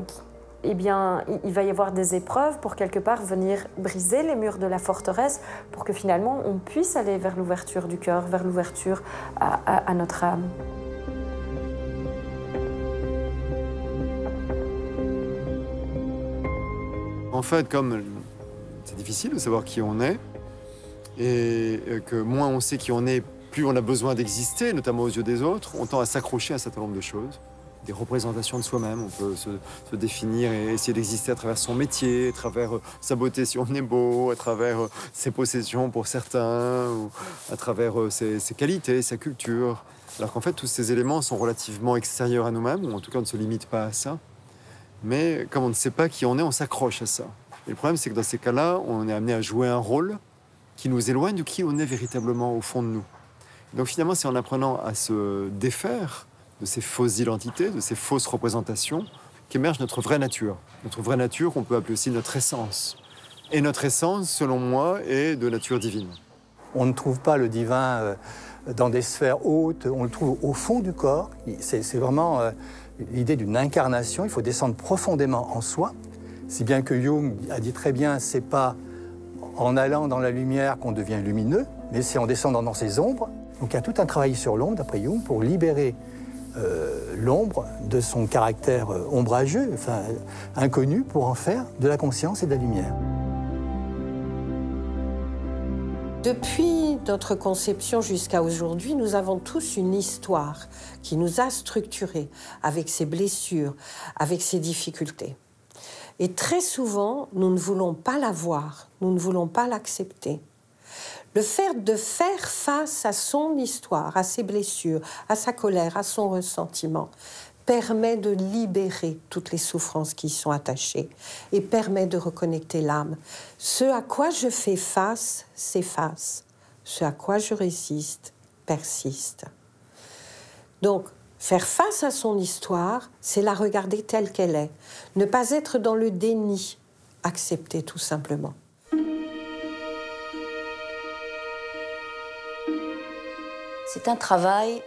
eh bien, il va y avoir des épreuves pour quelque part venir briser les murs de la forteresse pour que finalement on puisse aller vers l'ouverture du cœur, vers l'ouverture à notre âme. En fait, comme c'est difficile de savoir qui on est, et que moins on sait qui on est, plus on a besoin d'exister, notamment aux yeux des autres, on tend à s'accrocher à un certain nombre de choses des représentations de soi-même. On peut se, définir et essayer d'exister à travers son métier, à travers euh, sa beauté si on est beau, à travers euh, ses possessions pour certains, ou à travers euh, ses, qualités, sa culture. Alors qu'en fait, tous ces éléments sont relativement extérieurs à nous-mêmes, ou en tout cas on ne se limite pas à ça. Mais comme on ne sait pas qui on est, on s'accroche à ça. Et le problème, c'est que dans ces cas-là, on est amené à jouer un rôle qui nous éloigne de qui on est véritablement au fond de nous. Donc finalement, c'est en apprenant à se défaire de ces fausses identités, de ces fausses représentations, qu'émerge notre vraie nature. Notre vraie nature, on peut appeler aussi notre essence. Et notre essence, selon moi, est de nature divine. On ne trouve pas le divin euh, dans des sphères hautes, on le trouve au fond du corps. C'est vraiment euh, l'idée d'une incarnation, il faut descendre profondément en soi. Si bien que Jung a dit très bien, c'est pas en allant dans la lumière qu'on devient lumineux, mais c'est en descendant dans ses ombres. Donc il y a tout un travail sur l'ombre, d'après Jung, pour libérer euh, l'ombre de son caractère euh, ombrageux, enfin inconnu, pour en faire de la conscience et de la lumière. Depuis notre conception jusqu'à aujourd'hui, nous avons tous une histoire qui nous a structurés avec ses blessures, avec ses difficultés. Et très souvent, nous ne voulons pas la voir, nous ne voulons pas l'accepter. Le fait de faire face à son histoire, à ses blessures, à sa colère, à son ressentiment, permet de libérer toutes les souffrances qui y sont attachées et permet de reconnecter l'âme. Ce à quoi je fais face s'efface. Ce à quoi je résiste persiste. Donc, faire face à son histoire, c'est la regarder telle qu'elle est. Ne pas être dans le déni, accepter tout simplement. C'est un travail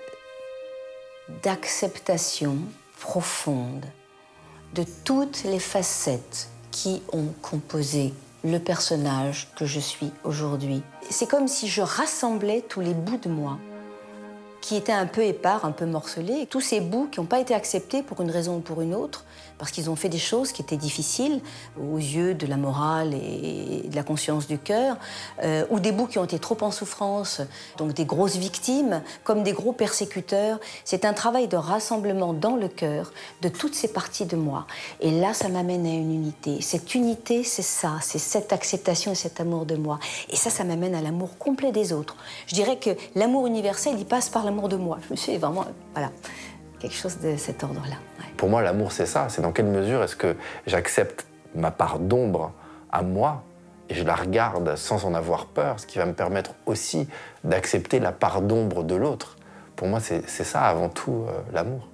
d'acceptation profonde de toutes les facettes qui ont composé le personnage que je suis aujourd'hui. C'est comme si je rassemblais tous les bouts de moi qui étaient un peu épars, un peu morcelés, tous ces bouts qui n'ont pas été acceptés pour une raison ou pour une autre, parce qu'ils ont fait des choses qui étaient difficiles aux yeux de la morale et de la conscience du cœur, euh, ou des bouts qui ont été trop en souffrance, donc des grosses victimes, comme des gros persécuteurs. C'est un travail de rassemblement dans le cœur de toutes ces parties de moi. Et là, ça m'amène à une unité. Cette unité, c'est ça, c'est cette acceptation et cet amour de moi. Et ça, ça m'amène à l'amour complet des autres. Je dirais que l'amour universel, il passe par l'amour de moi. Je me suis vraiment, voilà, quelque chose de cet ordre-là. Pour moi, l'amour, c'est ça. C'est dans quelle mesure est-ce que j'accepte ma part d'ombre à moi et je la regarde sans en avoir peur, ce qui va me permettre aussi d'accepter la part d'ombre de l'autre. Pour moi, c'est ça avant tout euh, l'amour.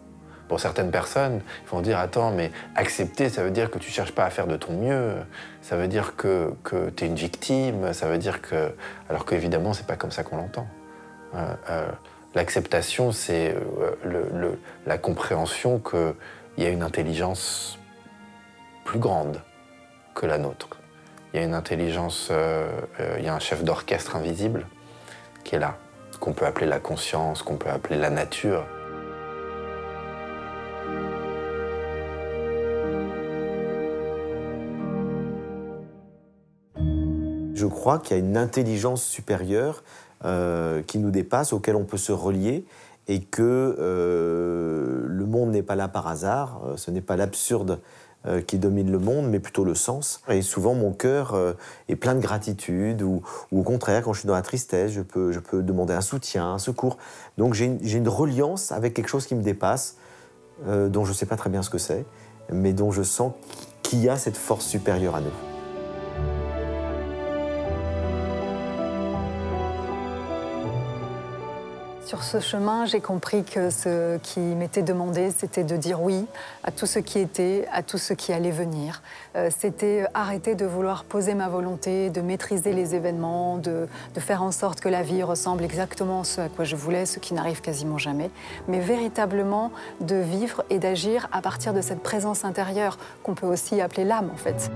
Pour certaines personnes, ils vont dire Attends, mais accepter, ça veut dire que tu cherches pas à faire de ton mieux, ça veut dire que, que tu es une victime, ça veut dire que. Alors qu'évidemment, c'est pas comme ça qu'on l'entend. Euh, euh, L'acceptation, c'est la compréhension qu'il y a une intelligence plus grande que la nôtre. Il y a une intelligence, euh, euh, il y a un chef d'orchestre invisible qui est là, qu'on peut appeler la conscience, qu'on peut appeler la nature. Je crois qu'il y a une intelligence supérieure euh, qui nous dépasse, auquel on peut se relier, et que euh, le monde n'est pas là par hasard, euh, ce n'est pas l'absurde qui domine le monde, mais plutôt le sens. Et souvent, mon cœur est plein de gratitude, ou, au contraire, quand je suis dans la tristesse, je peux, je peux demander un soutien, un secours. Donc j'ai une, une, reliance avec quelque chose qui me dépasse, dont je ne sais pas très bien ce que c'est, mais dont je sens qu'il y a cette force supérieure à nous. Sur ce chemin, j'ai compris que ce qui m'était demandé, c'était de dire oui à tout ce qui était, à tout ce qui allait venir. Euh, c'était arrêter de vouloir poser ma volonté, de maîtriser les événements, de, de, faire en sorte que la vie ressemble exactement à ce à quoi je voulais, ce qui n'arrive quasiment jamais, mais véritablement de vivre et d'agir à partir de cette présence intérieure qu'on peut aussi appeler l'âme en fait.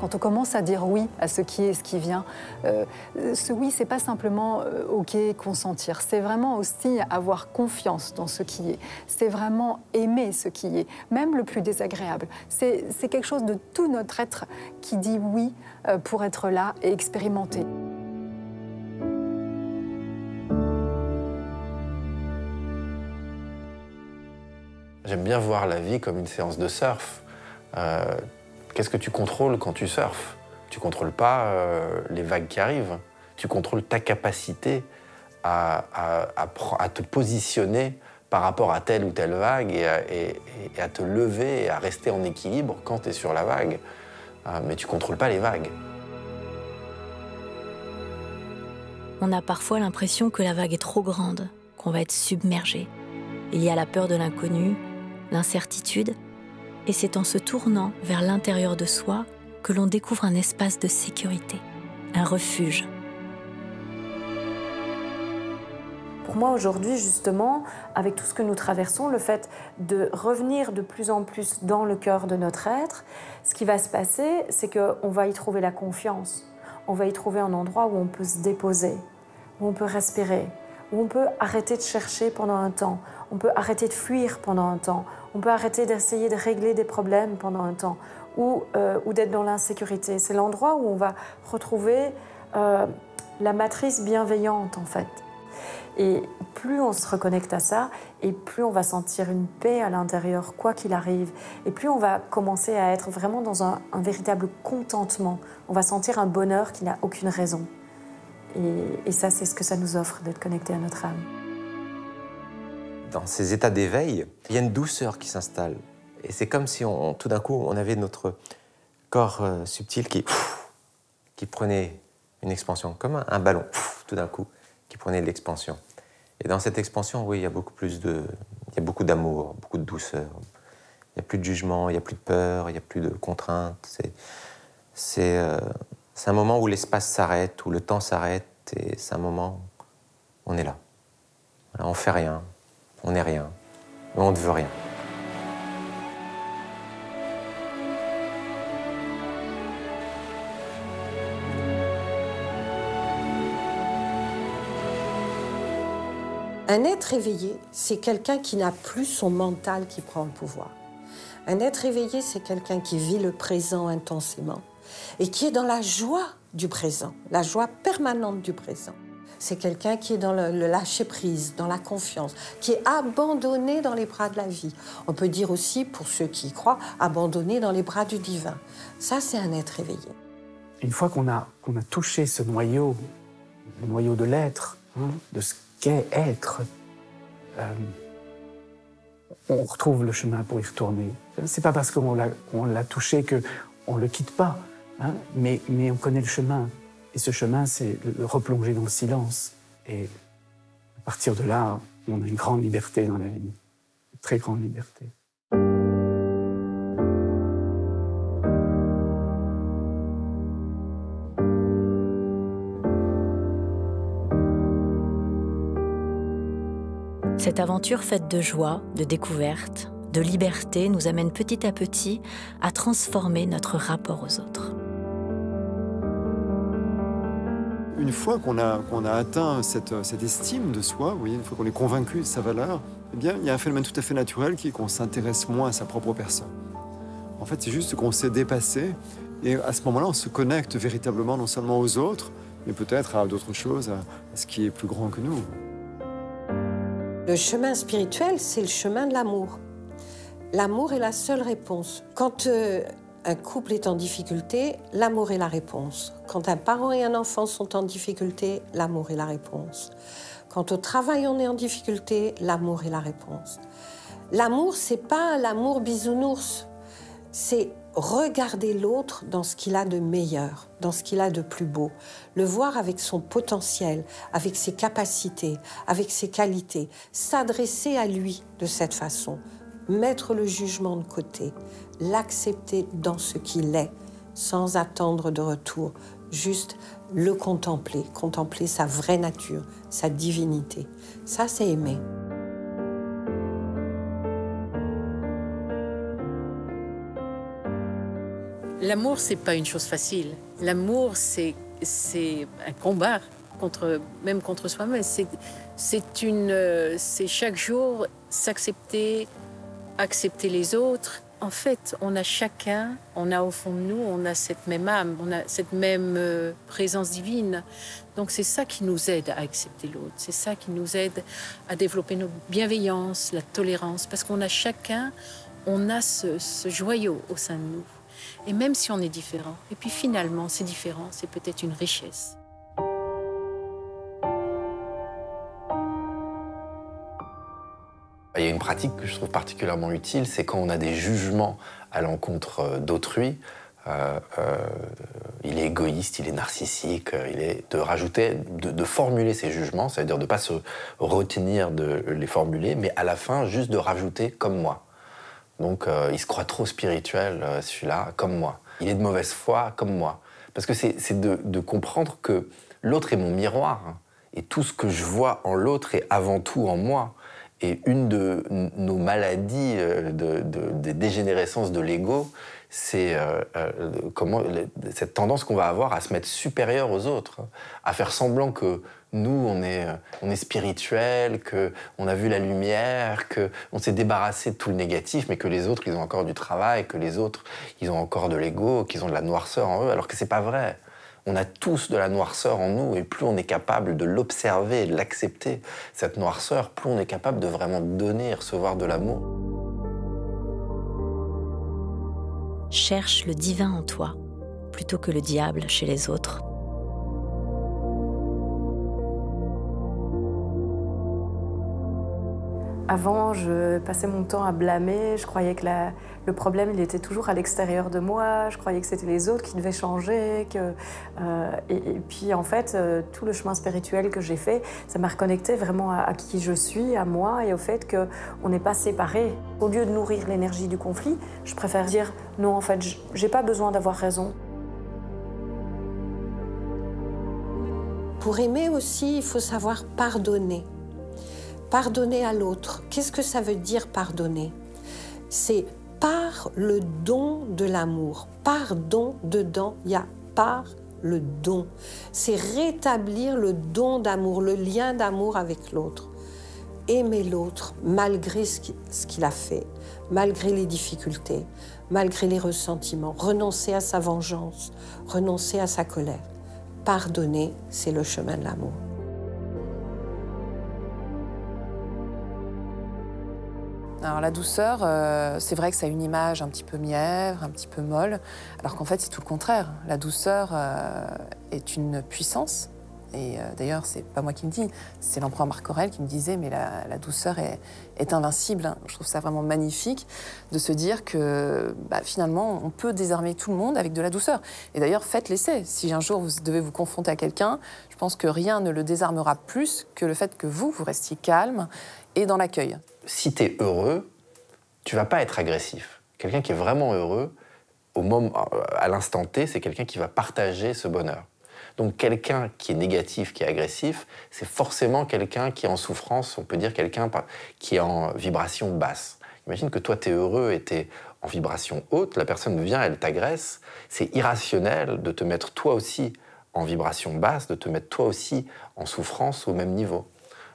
Quand on commence à dire oui à ce qui est, ce qui vient, euh, ce oui, c'est pas simplement euh, OK, consentir, c'est vraiment aussi avoir confiance dans ce qui est, c'est vraiment aimer ce qui est, même le plus désagréable. C'est quelque chose de tout notre être qui dit oui euh, pour être là et expérimenter. J'aime bien voir la vie comme une séance de surf. Qu'est-ce que tu contrôles quand tu surfes? Tu contrôles pas euh, les vagues qui arrivent. Tu contrôles ta capacité à, te positionner par rapport à telle ou telle vague et à, et, et à te lever et à rester en équilibre quand tu es sur la vague. Euh, mais tu contrôles pas les vagues. On a parfois l'impression que la vague est trop grande, qu'on va être submergé. Il y a la peur de l'inconnu, l'incertitude, et c'est en se tournant vers l'intérieur de soi que l'on découvre un espace de sécurité, un refuge. Pour moi aujourd'hui justement, avec tout ce que nous traversons, le fait de revenir de plus en plus dans le cœur de notre être, ce qui va se passer, c'est qu'on va y trouver la confiance. On va y trouver un endroit où on peut se déposer, où on peut respirer, où on peut arrêter de chercher pendant un temps, on peut arrêter de fuir pendant un temps, on peut arrêter d'essayer de régler des problèmes pendant un temps ou, euh, ou d'être dans l'insécurité. C'est l'endroit où on va retrouver euh, la matrice bienveillante en fait. Et plus on se reconnecte à ça, et plus on va sentir une paix à l'intérieur, quoi qu'il arrive, et plus on va commencer à être vraiment dans un, véritable contentement. On va sentir un bonheur qui n'a aucune raison. Et, et ça, c'est ce que ça nous offre d'être connecté à notre âme dans ces états d'éveil, il y a une douceur qui s'installe. Et c'est comme si tout d'un coup, on avait notre corps euh, subtil qui, prenait une expansion, comme un, ballon, tout d'un coup, qui prenait de l'expansion. Et dans cette expansion, oui, il y a beaucoup plus de, il y a beaucoup d'amour, beaucoup de douceur. Il n'y a plus de jugement, il n'y a plus de peur, il n'y a plus de contraintes. Euh, c'est un moment où l'espace s'arrête, où le temps s'arrête, et c'est un moment où on est là. Voilà, on fait rien, on n'est rien, on ne veut rien. Un être éveillé, c'est quelqu'un qui n'a plus son mental qui prend le pouvoir. Un être éveillé, c'est quelqu'un qui vit le présent intensément et qui est dans la joie du présent, la joie permanente du présent. C'est quelqu'un qui est dans le, lâcher-prise, dans la confiance, qui est abandonné dans les bras de la vie. On peut dire aussi, pour ceux qui y croient, abandonné dans les bras du divin. Ça, c'est un être éveillé. Une fois qu'on a, a touché ce noyau, le noyau de l'être, hein, de ce qu'est être, euh, on retrouve le chemin pour y retourner. C'est pas parce qu'on l'a, on touché qu'on le quitte pas, hein, mais, mais on connaît le chemin. Et ce chemin, c'est le replonger dans le silence. Et à partir de là, on a une grande liberté dans la vie, une très grande liberté. Cette aventure faite de joie, de découverte, de liberté nous amène petit à petit à transformer notre rapport aux autres. Une fois qu'on a, qu'on a atteint cette, cette estime de soi, vous voyez, une fois qu'on est convaincu de sa valeur, eh bien, il y a un phénomène tout à fait naturel qui est qu'on s'intéresse moins à sa propre personne. En fait, c'est juste qu'on s'est dépassé et à ce moment-là, on se connecte véritablement non seulement aux autres, mais peut-être à d'autres choses, à ce qui est plus grand que nous. Le chemin spirituel, c'est le chemin de l'amour. L'amour est la seule réponse. Quand euh, un couple est en difficulté, l'amour est la réponse. Quand un parent et un enfant sont en difficulté, l'amour est la réponse. Quand au travail on est en difficulté, l'amour est la réponse. L'amour, c'est pas l'amour bisounours, c'est regarder l'autre dans ce qu'il a de meilleur, dans ce qu'il a de plus beau, le voir avec son potentiel, avec ses capacités, avec ses qualités, s'adresser à lui de cette façon, mettre le jugement de côté, l'accepter dans ce qu'il est, sans attendre de retour, juste le contempler, contempler sa vraie nature, sa divinité. Ça, c'est aimer. L'amour, c'est pas une chose facile. L'amour, c'est c'est un combat contre même contre soi-même. C'est c'est une c'est chaque jour s'accepter, accepter les autres. En fait, on a chacun, on a au fond de nous, on a cette même âme, on a cette même euh, présence divine. Donc c'est ça qui nous aide à accepter l'autre, c'est ça qui nous aide à développer notre bienveillance, la tolérance, parce qu'on a chacun, on a ce, ce joyau au sein de nous. Et même si on est différent, et puis finalement, c'est différent, c'est peut-être une richesse. Il y a une pratique que je trouve particulièrement utile, c'est quand on a des jugements à l'encontre euh, d'autrui. Euh, euh, il est égoïste, il est narcissique, il est de rajouter, de, formuler ces jugements, c'est-à-dire de ne pas se retenir de les formuler, mais à la fin juste de rajouter comme moi. Donc il se croit trop spirituel, celui-là, comme moi. Il est de mauvaise foi, comme moi. Parce que c'est de, de comprendre que l'autre est mon miroir, hein, et tout ce que je vois en l'autre est avant tout en moi. Et une de nos maladies euh, de, de- de dégénérescence de l'ego, c'est euh, euh, cette tendance qu'on va avoir à se mettre supérieur aux autres, à faire semblant que nous on est euh, on est spirituel, que on a vu la lumière, que on s'est débarrassé de tout le négatif, mais que les autres ils ont encore du travail, que les autres ils ont encore de l'ego, qu'ils ont de la noirceur en eux, alors que c'est pas vrai. On a tous de la noirceur en nous, et plus on est capable de l'observer de l'accepter, cette noirceur, plus on est capable de vraiment donner et recevoir de l'amour. Cherche le divin en toi, plutôt que le diable chez les autres. Avant, je passais mon temps à blâmer. Je croyais que le problème, il était toujours à l'extérieur de moi. Je croyais que c'était les autres qui devaient changer. Euh, et, puis, en fait, euh, tout le chemin spirituel que j'ai fait, ça m'a reconnecté vraiment à, qui je suis, à moi, et au fait qu'on n'est pas séparés. Au lieu de nourrir l'énergie du conflit, je préfère dire non, en fait, j'ai pas besoin d'avoir raison. Pour aimer aussi, il faut savoir pardonner. Pardonner à l'autre. Qu'est-ce que ça veut dire pardonner? C'est par le don de l'amour. Pardon dedans, il y a par le don. C'est rétablir le don d'amour, le lien d'amour avec l'autre. Aimer l'autre malgré ce qui- ce qu'il a fait, malgré les difficultés, malgré les ressentiments. Renoncer à sa vengeance, renoncer à sa colère. Pardonner, c'est le chemin de l'amour. La douceur, euh, c'est vrai que ça a une image un petit peu mièvre, un petit peu molle, alors qu'en fait c'est tout le contraire. La douceur euh, est une puissance. Et euh, d'ailleurs, c'est pas moi qui me dis, c'est l'empereur Marc Aurèle qui me disait, mais la, douceur est, invincible. Je trouve ça vraiment magnifique de se dire que bah, finalement, on peut désarmer tout le monde avec de la douceur. Et d'ailleurs, faites l'essai. Si un jour vous devez vous confronter à quelqu'un, je pense que rien ne le désarmera plus que le fait que vous, vous restiez calme et dans l'accueil. Si tu es heureux, tu vas pas être agressif. Quelqu'un qui est vraiment heureux, au moment, à l'instant T, c'est quelqu'un qui va partager ce bonheur. Donc quelqu'un qui est négatif, qui est agressif, c'est forcément quelqu'un qui est en souffrance, on peut dire quelqu'un qui est en vibration basse. Imagine que toi, tu es heureux et tu es en vibration haute, la personne vient, elle t'agresse. C'est irrationnel de te mettre toi aussi en vibration basse, de te mettre toi aussi en souffrance au même niveau.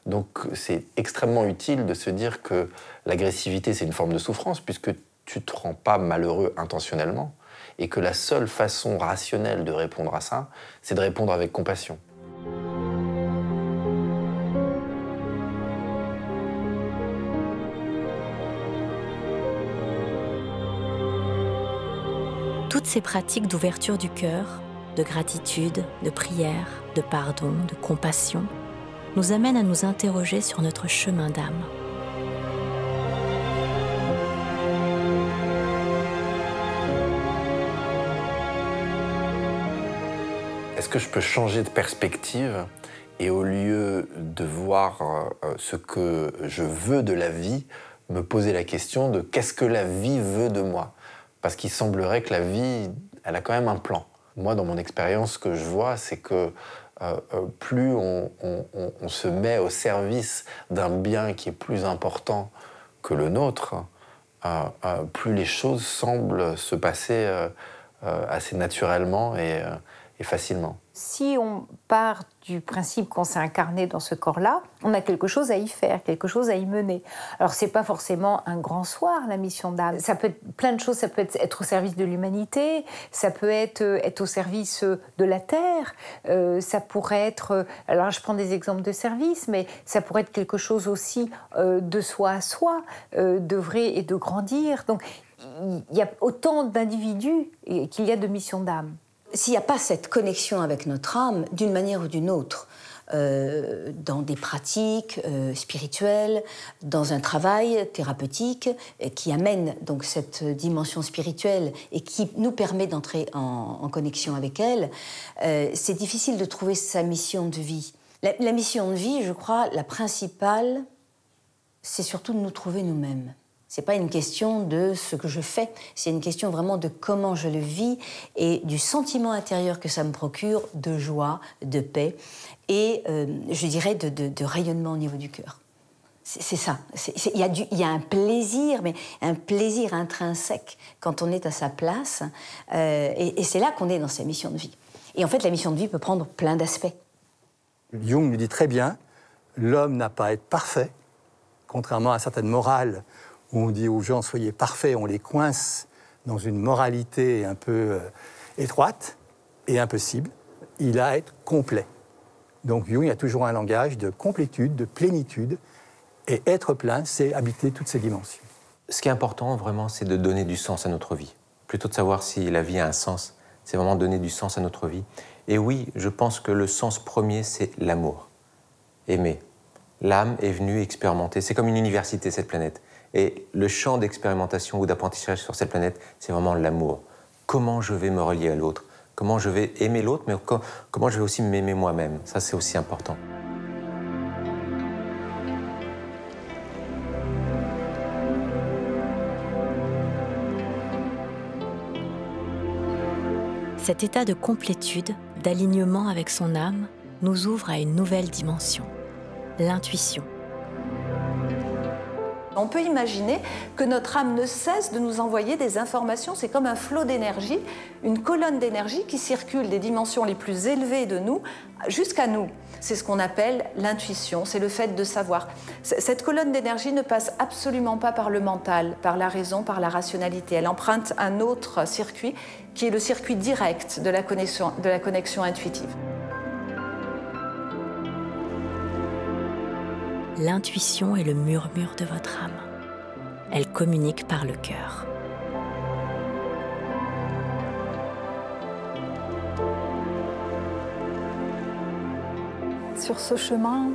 Donc c'est extrêmement utile de se dire que l'agressivité, c'est une forme de souffrance, puisque tu ne te rends pas malheureux intentionnellement, et que la seule façon rationnelle de répondre à ça, c'est de répondre avec compassion. Toutes ces pratiques d'ouverture du cœur, de gratitude, de prière, de pardon, de compassion, nous amènent à nous interroger sur notre chemin d'âme. Est-ce que je peux changer de perspective et au lieu de voir euh, ce que je veux de la vie, me poser la question de qu'est-ce que la vie veut de moi? Parce qu'il semblerait que la vie, elle a quand même un plan. Moi, dans mon expérience, ce que je vois, c'est que euh, euh, plus on, se met au service d'un bien qui est plus important que le nôtre, euh, euh, plus les choses semblent se passer assez naturellement et, facilement. Si on part du principe qu'on s'est incarné dans ce corps-là, on a quelque chose à y faire, quelque chose à y mener. Alors c'est pas forcément un grand soir la mission d'âme. Ça peut être plein de choses. Ça peut être, être au service de l'humanité, ça peut être euh, être au service euh, de la terre, euh, ça pourrait être. Alors je prends des exemples de service, mais ça pourrait être quelque chose aussi de soi à soi, d'œuvrer et de grandir. Donc il y a autant d'individus qu'il y a de missions d'âme s'il n'y a pas cette connexion avec notre âme, d'une manière ou d'une autre, euh, dans des pratiques euh, spirituelles, dans un travail thérapeutique qui amène donc cette dimension spirituelle et qui nous permet d'entrer en, connexion avec elle, euh, c'est difficile de trouver sa mission de vie. la mission de vie, je crois, la principale, c'est surtout de nous trouver nous-mêmes. C'est pas une question de ce que je fais, c'est une question vraiment de comment je le vis et du sentiment intérieur que ça me procure de joie, de paix et euh, je dirais de, rayonnement au niveau du cœur. C'est ça. Il y, a un plaisir, mais un plaisir intrinsèque quand on est à sa place. Euh, et, et c'est là qu'on est dans sa mission de vie. Et en fait, la mission de vie peut prendre plein d'aspects. Jung nous dit très bien, l'homme n'a pas à être parfait, contrairement à certaines morales où on dit aux gens soyez parfaits, on les coince dans une moralité un peu euh, étroite et impossible. Il a à être complet. Donc Jung a toujours un langage de complétude, de plénitude, et être plein, c'est habiter toutes ces dimensions. Ce qui est important vraiment, c'est de donner du sens à notre vie. Plutôt de savoir si la vie a un sens, c'est vraiment donner du sens à notre vie. Et oui, je pense que le sens premier, c'est l'amour. Aimer. L'âme est venue expérimenter. C'est comme une université, cette planète. Et le champ d'expérimentation ou d'apprentissage sur cette planète, c'est vraiment l'amour. Comment je vais me relier à l'autre? Comment je vais aimer l'autre, mais comment je vais aussi m'aimer moi-même? Ça, c'est aussi important. Cet état de complétude, d'alignement avec son âme, nous ouvre à une nouvelle dimension, l'intuition. On peut imaginer que notre âme ne cesse de nous envoyer des informations, c'est comme un flot d'énergie, une colonne d'énergie qui circule des dimensions les plus élevées de nous jusqu'à nous. C'est ce qu'on appelle l'intuition, c'est le fait de savoir. Cette colonne d'énergie ne passe absolument pas par le mental, par la raison, par la rationalité. Elle emprunte un autre circuit qui est le circuit direct de la connexion, intuitive. L'intuition est le murmure de votre âme. Elle communique par le cœur. Sur ce chemin,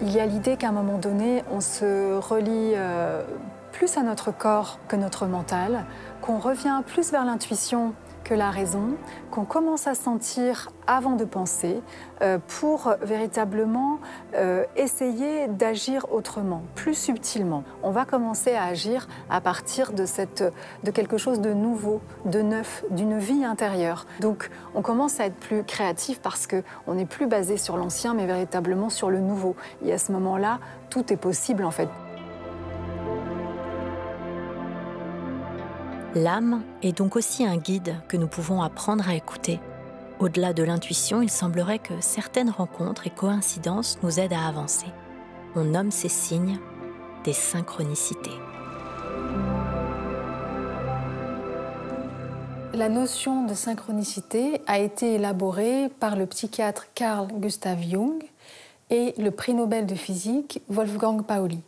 il y a l'idée qu'à un moment donné, on se relie euh, plus à notre corps que notre mental, qu'on revient plus vers l'intuition que la raison, qu'on commence à sentir avant de penser, euh, pour véritablement euh, essayer d'agir autrement, plus subtilement. On va commencer à agir à partir de, cette, de quelque chose de nouveau, de neuf, d'une vie intérieure. Donc on commence à être plus créatif parce qu'on n'est plus basé sur l'ancien, mais véritablement sur le nouveau. Et à ce moment-là, tout est possible en fait. L'âme est donc aussi un guide que nous pouvons apprendre à écouter. Au-delà de l'intuition, il semblerait que certaines rencontres et coïncidences nous aident à avancer. On nomme ces signes des synchronicités. La notion de synchronicité a été élaborée par le psychiatre Carl Gustav Jung et le prix Nobel de physique Wolfgang Pauli.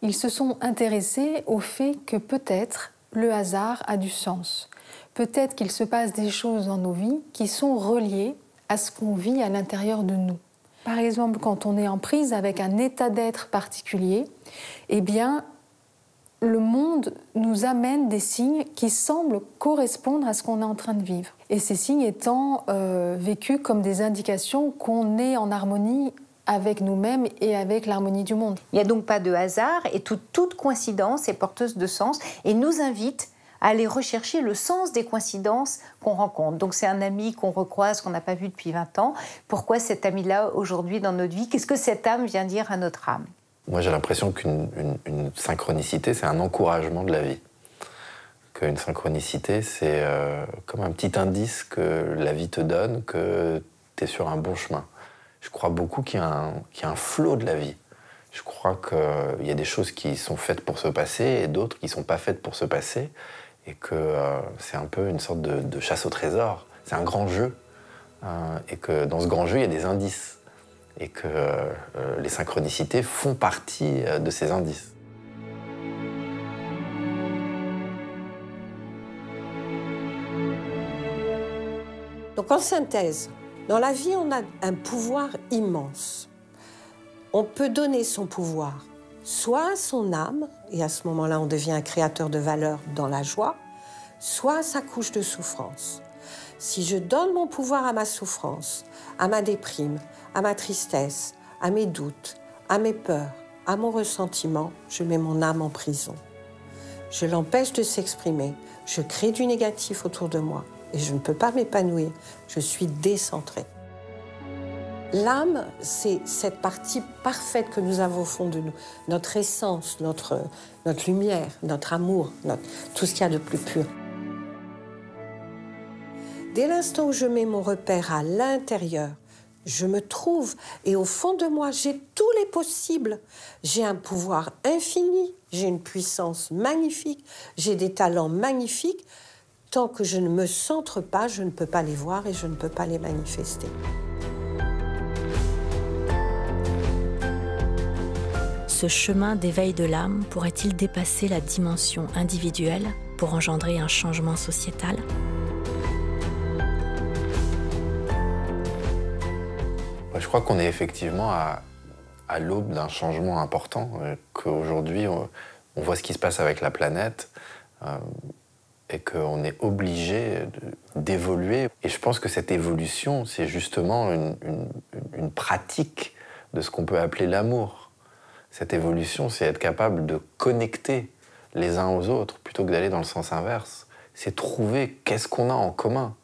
Ils se sont intéressés au fait que peut-être le hasard a du sens. Peut-être qu'il se passe des choses dans nos vies qui sont reliées à ce qu'on vit à l'intérieur de nous. Par exemple, quand on est en prise avec un état d'être particulier, eh bien, le monde nous amène des signes qui semblent correspondre à ce qu'on est en train de vivre. Et ces signes étant euh, vécus comme des indications qu'on est en harmonie avec nous-mêmes et avec l'harmonie du monde. Il n'y a donc pas de hasard et toute, coïncidence est porteuse de sens et nous invite à aller rechercher le sens des coïncidences qu'on rencontre. Donc c'est un ami qu'on recroise, qu'on n'a pas vu depuis 20 ans. Pourquoi cet ami-là aujourd'hui dans notre vie? Qu'est-ce que cette âme vient dire à notre âme? Moi j'ai l'impression qu'une synchronicité, c'est un encouragement de la vie. qu'une synchronicité, c'est euh, comme un petit indice que la vie te donne, que tu es sur un bon chemin. Je crois beaucoup qu'il y, a un flot de la vie. Je crois qu'il y a des choses qui sont faites pour se passer et d'autres qui ne sont pas faites pour se passer. Et que euh, c'est un peu une sorte de, chasse au trésor. C'est un grand jeu. Euh, et que dans ce grand jeu, il y a des indices. Et que les synchronicités font partie de ces indices. Donc en synthèse, dans la vie, on a un pouvoir immense. On peut donner son pouvoir soit à son âme, et à ce moment-là, on devient un créateur de valeur dans la joie, soit à sa couche de souffrance. Si je donne mon pouvoir à ma souffrance, à ma déprime, à ma tristesse, à mes doutes, à mes peurs, à mon ressentiment, je mets mon âme en prison. Je l'empêche de s'exprimer, je crée du négatif autour de moi et je ne peux pas m'épanouir. Je suis décentrée. L'âme, c'est cette partie parfaite que nous avons au fond de nous, notre essence, notre, notre lumière, notre amour, tout ce qu'il y a de plus pur. Dès l'instant où je mets mon repère à l'intérieur, je me trouve et au fond de moi, j'ai tous les possibles. J'ai un pouvoir infini, j'ai une puissance magnifique, j'ai des talents magnifiques tant que je ne me centre pas, je ne peux pas les voir et je ne peux pas les manifester. Ce chemin d'éveil de l'âme pourrait-il dépasser la dimension individuelle pour engendrer un changement sociétal? Je crois qu'on est effectivement à, l'aube d'un changement important, euh, qu'aujourd'hui on, voit ce qui se passe avec la planète. Euh, et qu'on est obligé d'évoluer. Et je pense que cette évolution, c'est justement une, pratique de ce qu'on peut appeler l'amour. Cette évolution, c'est être capable de connecter les uns aux autres plutôt que d'aller dans le sens inverse. C'est trouver qu'est-ce qu'on a en commun,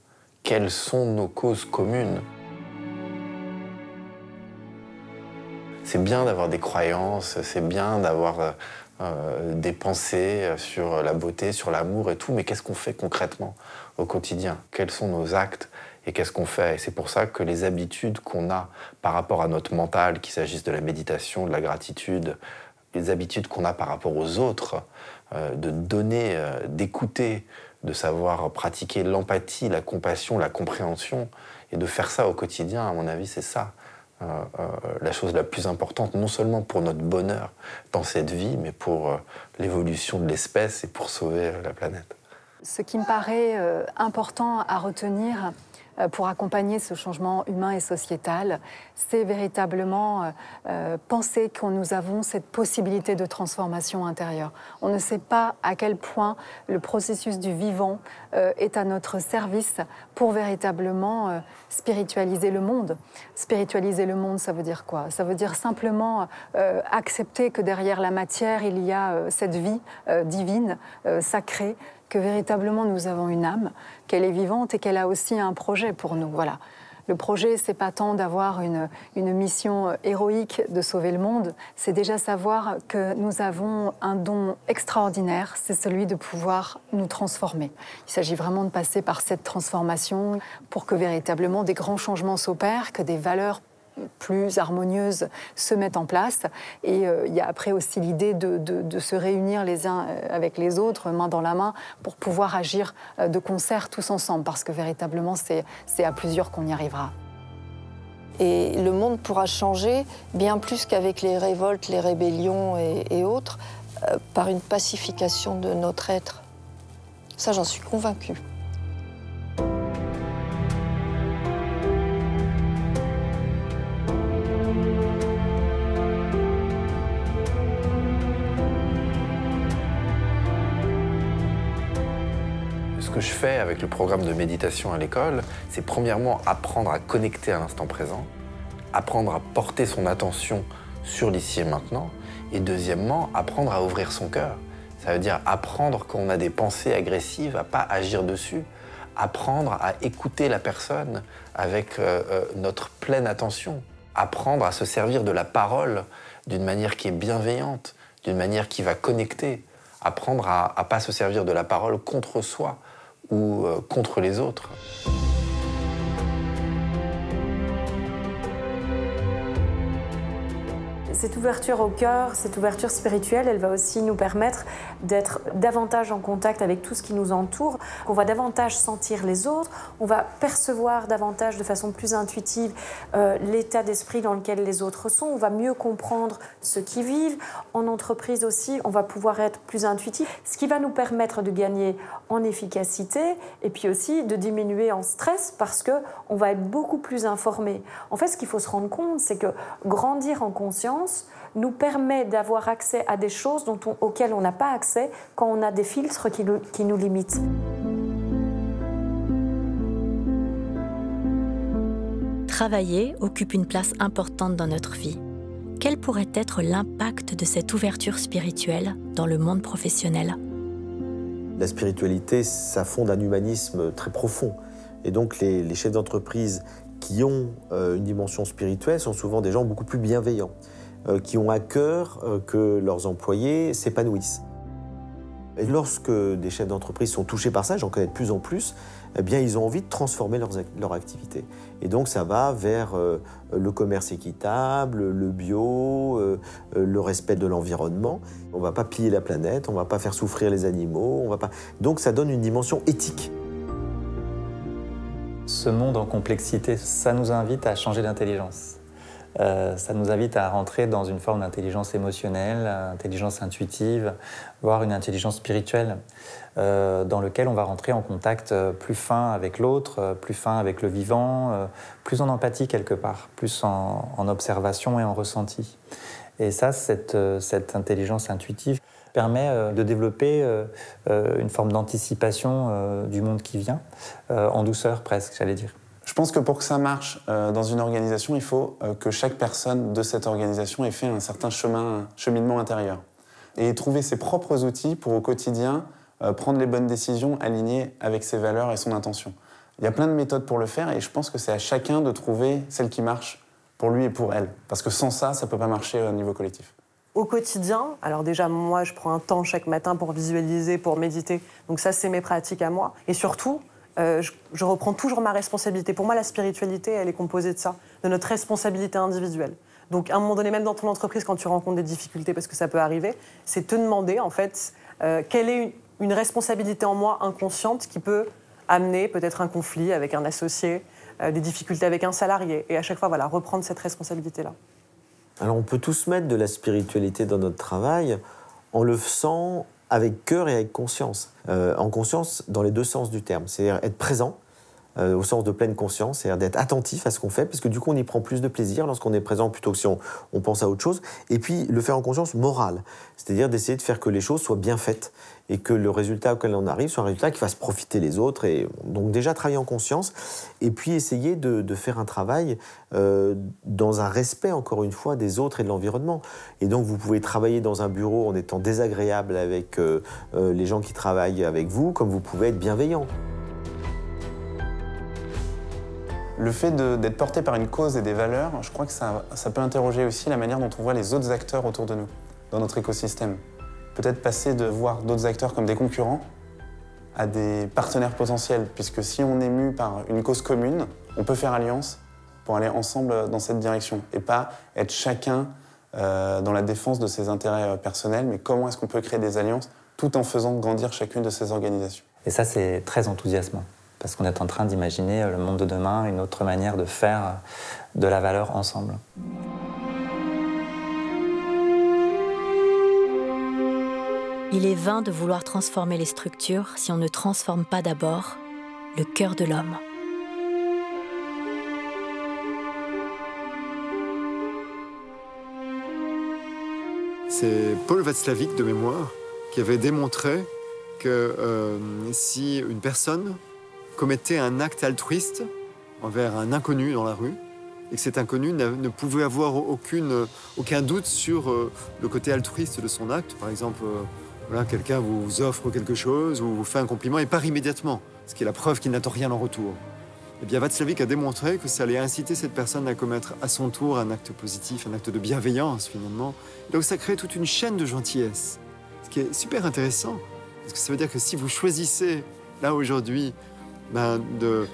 quelles sont nos causes communes. C'est bien d'avoir des croyances, c'est bien d'avoir euh, euh, des pensées sur la beauté, sur l'amour et tout, mais qu'est-ce qu'on fait concrètement au quotidien? Quels sont nos actes et qu'est-ce qu'on fait? Et c'est pour ça que les habitudes qu'on a par rapport à notre mental, qu'il s'agisse de la méditation, de la gratitude, les habitudes qu'on a par rapport aux autres, euh, de donner, euh, d'écouter, de savoir pratiquer l'empathie, la compassion, la compréhension, et de faire ça au quotidien, à mon avis, c'est ça. Euh, euh, la chose la plus importante, non seulement pour notre bonheur dans cette vie, mais pour euh, l'évolution de l'espèce et pour sauver la planète. Ce qui me paraît important à retenir, pour accompagner ce changement humain et sociétal, c'est véritablement euh, euh, penser que nous avons cette possibilité de transformation intérieure. On ne sait pas à quel point le processus du vivant est à notre service pour véritablement spiritualiser le monde. Spiritualiser le monde, ça veut dire quoi? Ça veut dire simplement accepter que derrière la matière, il y a cette vie divine, sacrée, que véritablement nous avons une âme, qu'elle est vivante et qu'elle a aussi un projet pour nous. Voilà. Le projet, c'est pas tant d'avoir une, une, mission euh, héroïque de sauver le monde, c'est déjà savoir que nous avons un don extraordinaire, c'est celui de pouvoir nous transformer. Il s'agit vraiment de passer par cette transformation pour que véritablement des grands changements s'opèrent, que des valeurs plus harmonieuses se mettent en place. Et euh, il y a après aussi l'idée de, se réunir les uns euh, avec les autres, main dans la main, pour pouvoir agir euh, de concert tous ensemble, parce que véritablement, c'est à plusieurs qu'on y arrivera. Et le monde pourra changer bien plus qu'avec les révoltes, les rébellions et, autres, par une pacification de notre être. Ça, j'en suis convaincue. Que je fais avec le programme de méditation à l'école, c'est premièrement apprendre à connecter à l'instant présent, apprendre à porter son attention sur l'ici et maintenant, et deuxièmement, apprendre à ouvrir son cœur. Ça veut dire apprendre quand on a des pensées agressives à pas agir dessus, apprendre à écouter la personne avec euh, euh, notre pleine attention, apprendre à se servir de la parole d'une manière qui est bienveillante, d'une manière qui va connecter, apprendre à ne pas se servir de la parole contre soi ou euh, contre les autres. Cette ouverture au cœur, cette ouverture spirituelle, elle va aussi nous permettre d'être davantage en contact avec tout ce qui nous entoure. On va davantage sentir les autres, on va percevoir davantage de façon plus intuitive euh, l'état d'esprit dans lequel les autres sont, on va mieux comprendre ce qu'ils vivent. En entreprise aussi, on va pouvoir être plus intuitif, ce qui va nous permettre de gagner en efficacité et puis aussi de diminuer en stress parce que on va être beaucoup plus informé. En fait, ce qu'il faut se rendre compte, c'est que grandir en conscience nous permet d'avoir accès à des choses dont auxquelles on n'a pas accès quand on a des filtres qui, qui nous limitent. Travailler occupe une place importante dans notre vie. Quel pourrait être l'impact de cette ouverture spirituelle dans le monde professionnel? La spiritualité, ça fonde un humanisme très profond. Et donc les, les chefs d'entreprise qui ont euh, une dimension spirituelle sont souvent des gens beaucoup plus bienveillants. Euh, qui ont à cœur euh, que leurs employés s'épanouissent. Et lorsque des chefs d'entreprise sont touchés par ça, j'en connais de plus en plus, eh bien, ils ont envie de transformer leur activité. Et donc, ça va vers euh, le commerce équitable, le bio, le respect de l'environnement. On ne va pas piller la planète, on ne va pas faire souffrir les animaux. On va pas... Donc, ça donne une dimension éthique. Ce monde en complexité, ça nous invite à changer d'intelligence. Euh, ça nous invite à rentrer dans une forme d'intelligence émotionnelle, intelligence intuitive, voire une intelligence spirituelle, euh, dans lequel on va rentrer en contact euh, plus fin avec l'autre, plus fin avec le vivant, plus en empathie quelque part, plus en, observation et en ressenti. Et ça, cette, cette intelligence intuitive permet de développer une forme d'anticipation du monde qui vient, en douceur presque, j'allais dire. Je pense que pour que ça marche euh, dans une organisation, il faut euh, que chaque personne de cette organisation ait fait un certain chemin, cheminement intérieur. Et trouver ses propres outils pour au quotidien euh, prendre les bonnes décisions alignées avec ses valeurs et son intention. Il y a plein de méthodes pour le faire et je pense que c'est à chacun de trouver celle qui marche pour lui et pour elle. Parce que sans ça, ça ne peut pas marcher au niveau collectif. Au quotidien, alors déjà moi je prends un temps chaque matin pour visualiser, pour méditer, donc ça c'est mes pratiques à moi. Et surtout, euh, je, reprends toujours ma responsabilité. Pour moi, la spiritualité, elle est composée de ça, de notre responsabilité individuelle. Donc, à un moment donné, même dans ton entreprise, quand tu rencontres des difficultés, parce que ça peut arriver, c'est te demander, en fait, euh, quelle est une, responsabilité en moi inconsciente qui peut amener peut-être un conflit avec un associé, euh, des difficultés avec un salarié. Et à chaque fois, voilà, reprendre cette responsabilité-là. Alors, on peut tous mettre de la spiritualité dans notre travail en le faisant avec cœur et avec conscience. Euh, en conscience dans les deux sens du terme, c'est-à-dire être présent euh, au sens de pleine conscience, c'est-à-dire d'être attentif à ce qu'on fait, parce que du coup on y prend plus de plaisir lorsqu'on est présent plutôt que si on, pense à autre chose. Et puis le faire en conscience morale, c'est-à-dire d'essayer de faire que les choses soient bien faites et que le résultat auquel on arrive soit un résultat qui fasse profiter les autres. Et donc déjà travailler en conscience, et puis essayer de, faire un travail euh, dans un respect, encore une fois, des autres et de l'environnement. Et donc vous pouvez travailler dans un bureau en étant désagréable avec euh, euh, les gens qui travaillent avec vous, comme vous pouvez être bienveillant. Le fait d'être porté par une cause et des valeurs, je crois que ça, ça peut interroger aussi la manière dont on voit les autres acteurs autour de nous, dans notre écosystème peut-être passer de voir d'autres acteurs comme des concurrents à des partenaires potentiels, puisque si on est mu par une cause commune, on peut faire alliance pour aller ensemble dans cette direction et pas être chacun euh, dans la défense de ses intérêts euh, personnels, mais comment est-ce qu'on peut créer des alliances tout en faisant grandir chacune de ces organisations? Et ça, c'est très enthousiasmant, parce qu'on est en train d'imaginer le monde de demain, une autre manière de faire de la valeur ensemble. Il est vain de vouloir transformer les structures si on ne transforme pas d'abord le cœur de l'homme. C'est Paul Václavic de mémoire qui avait démontré que euh, si une personne commettait un acte altruiste envers un inconnu dans la rue, et que cet inconnu ne pouvait avoir aucune, aucun doute sur euh, le côté altruiste de son acte, par exemple euh, voilà, quelqu'un vous offre quelque chose ou vous fait un compliment et part immédiatement, ce qui est la preuve qu'il n'attend rien en retour. Eh bien, Václavic a démontré que ça allait inciter cette personne à commettre à son tour un acte positif, un acte de bienveillance finalement. donc ça crée toute une chaîne de gentillesse. Ce qui est super intéressant. Parce que ça veut dire que si vous choisissez, là aujourd'hui, ben, de,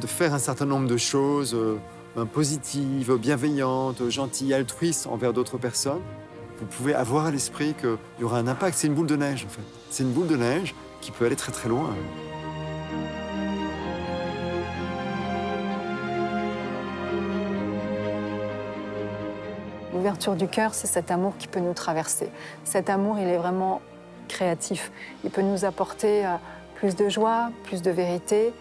faire un certain nombre de choses euh, ben, positives, bienveillantes, gentilles, altruistes envers d'autres personnes, vous pouvez avoir à l'esprit qu'il y aura un impact. C'est une boule de neige, en fait. C'est une boule de neige qui peut aller très très loin. L'ouverture du cœur, c'est cet amour qui peut nous traverser. Cet amour, il est vraiment créatif. Il peut nous apporter euh, plus de joie, plus de vérité,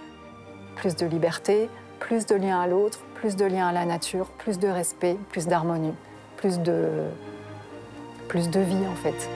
plus de liberté, plus de lien à l'autre, plus de lien à la nature, plus de respect, plus d'harmonie, plus de, plus de vie en fait.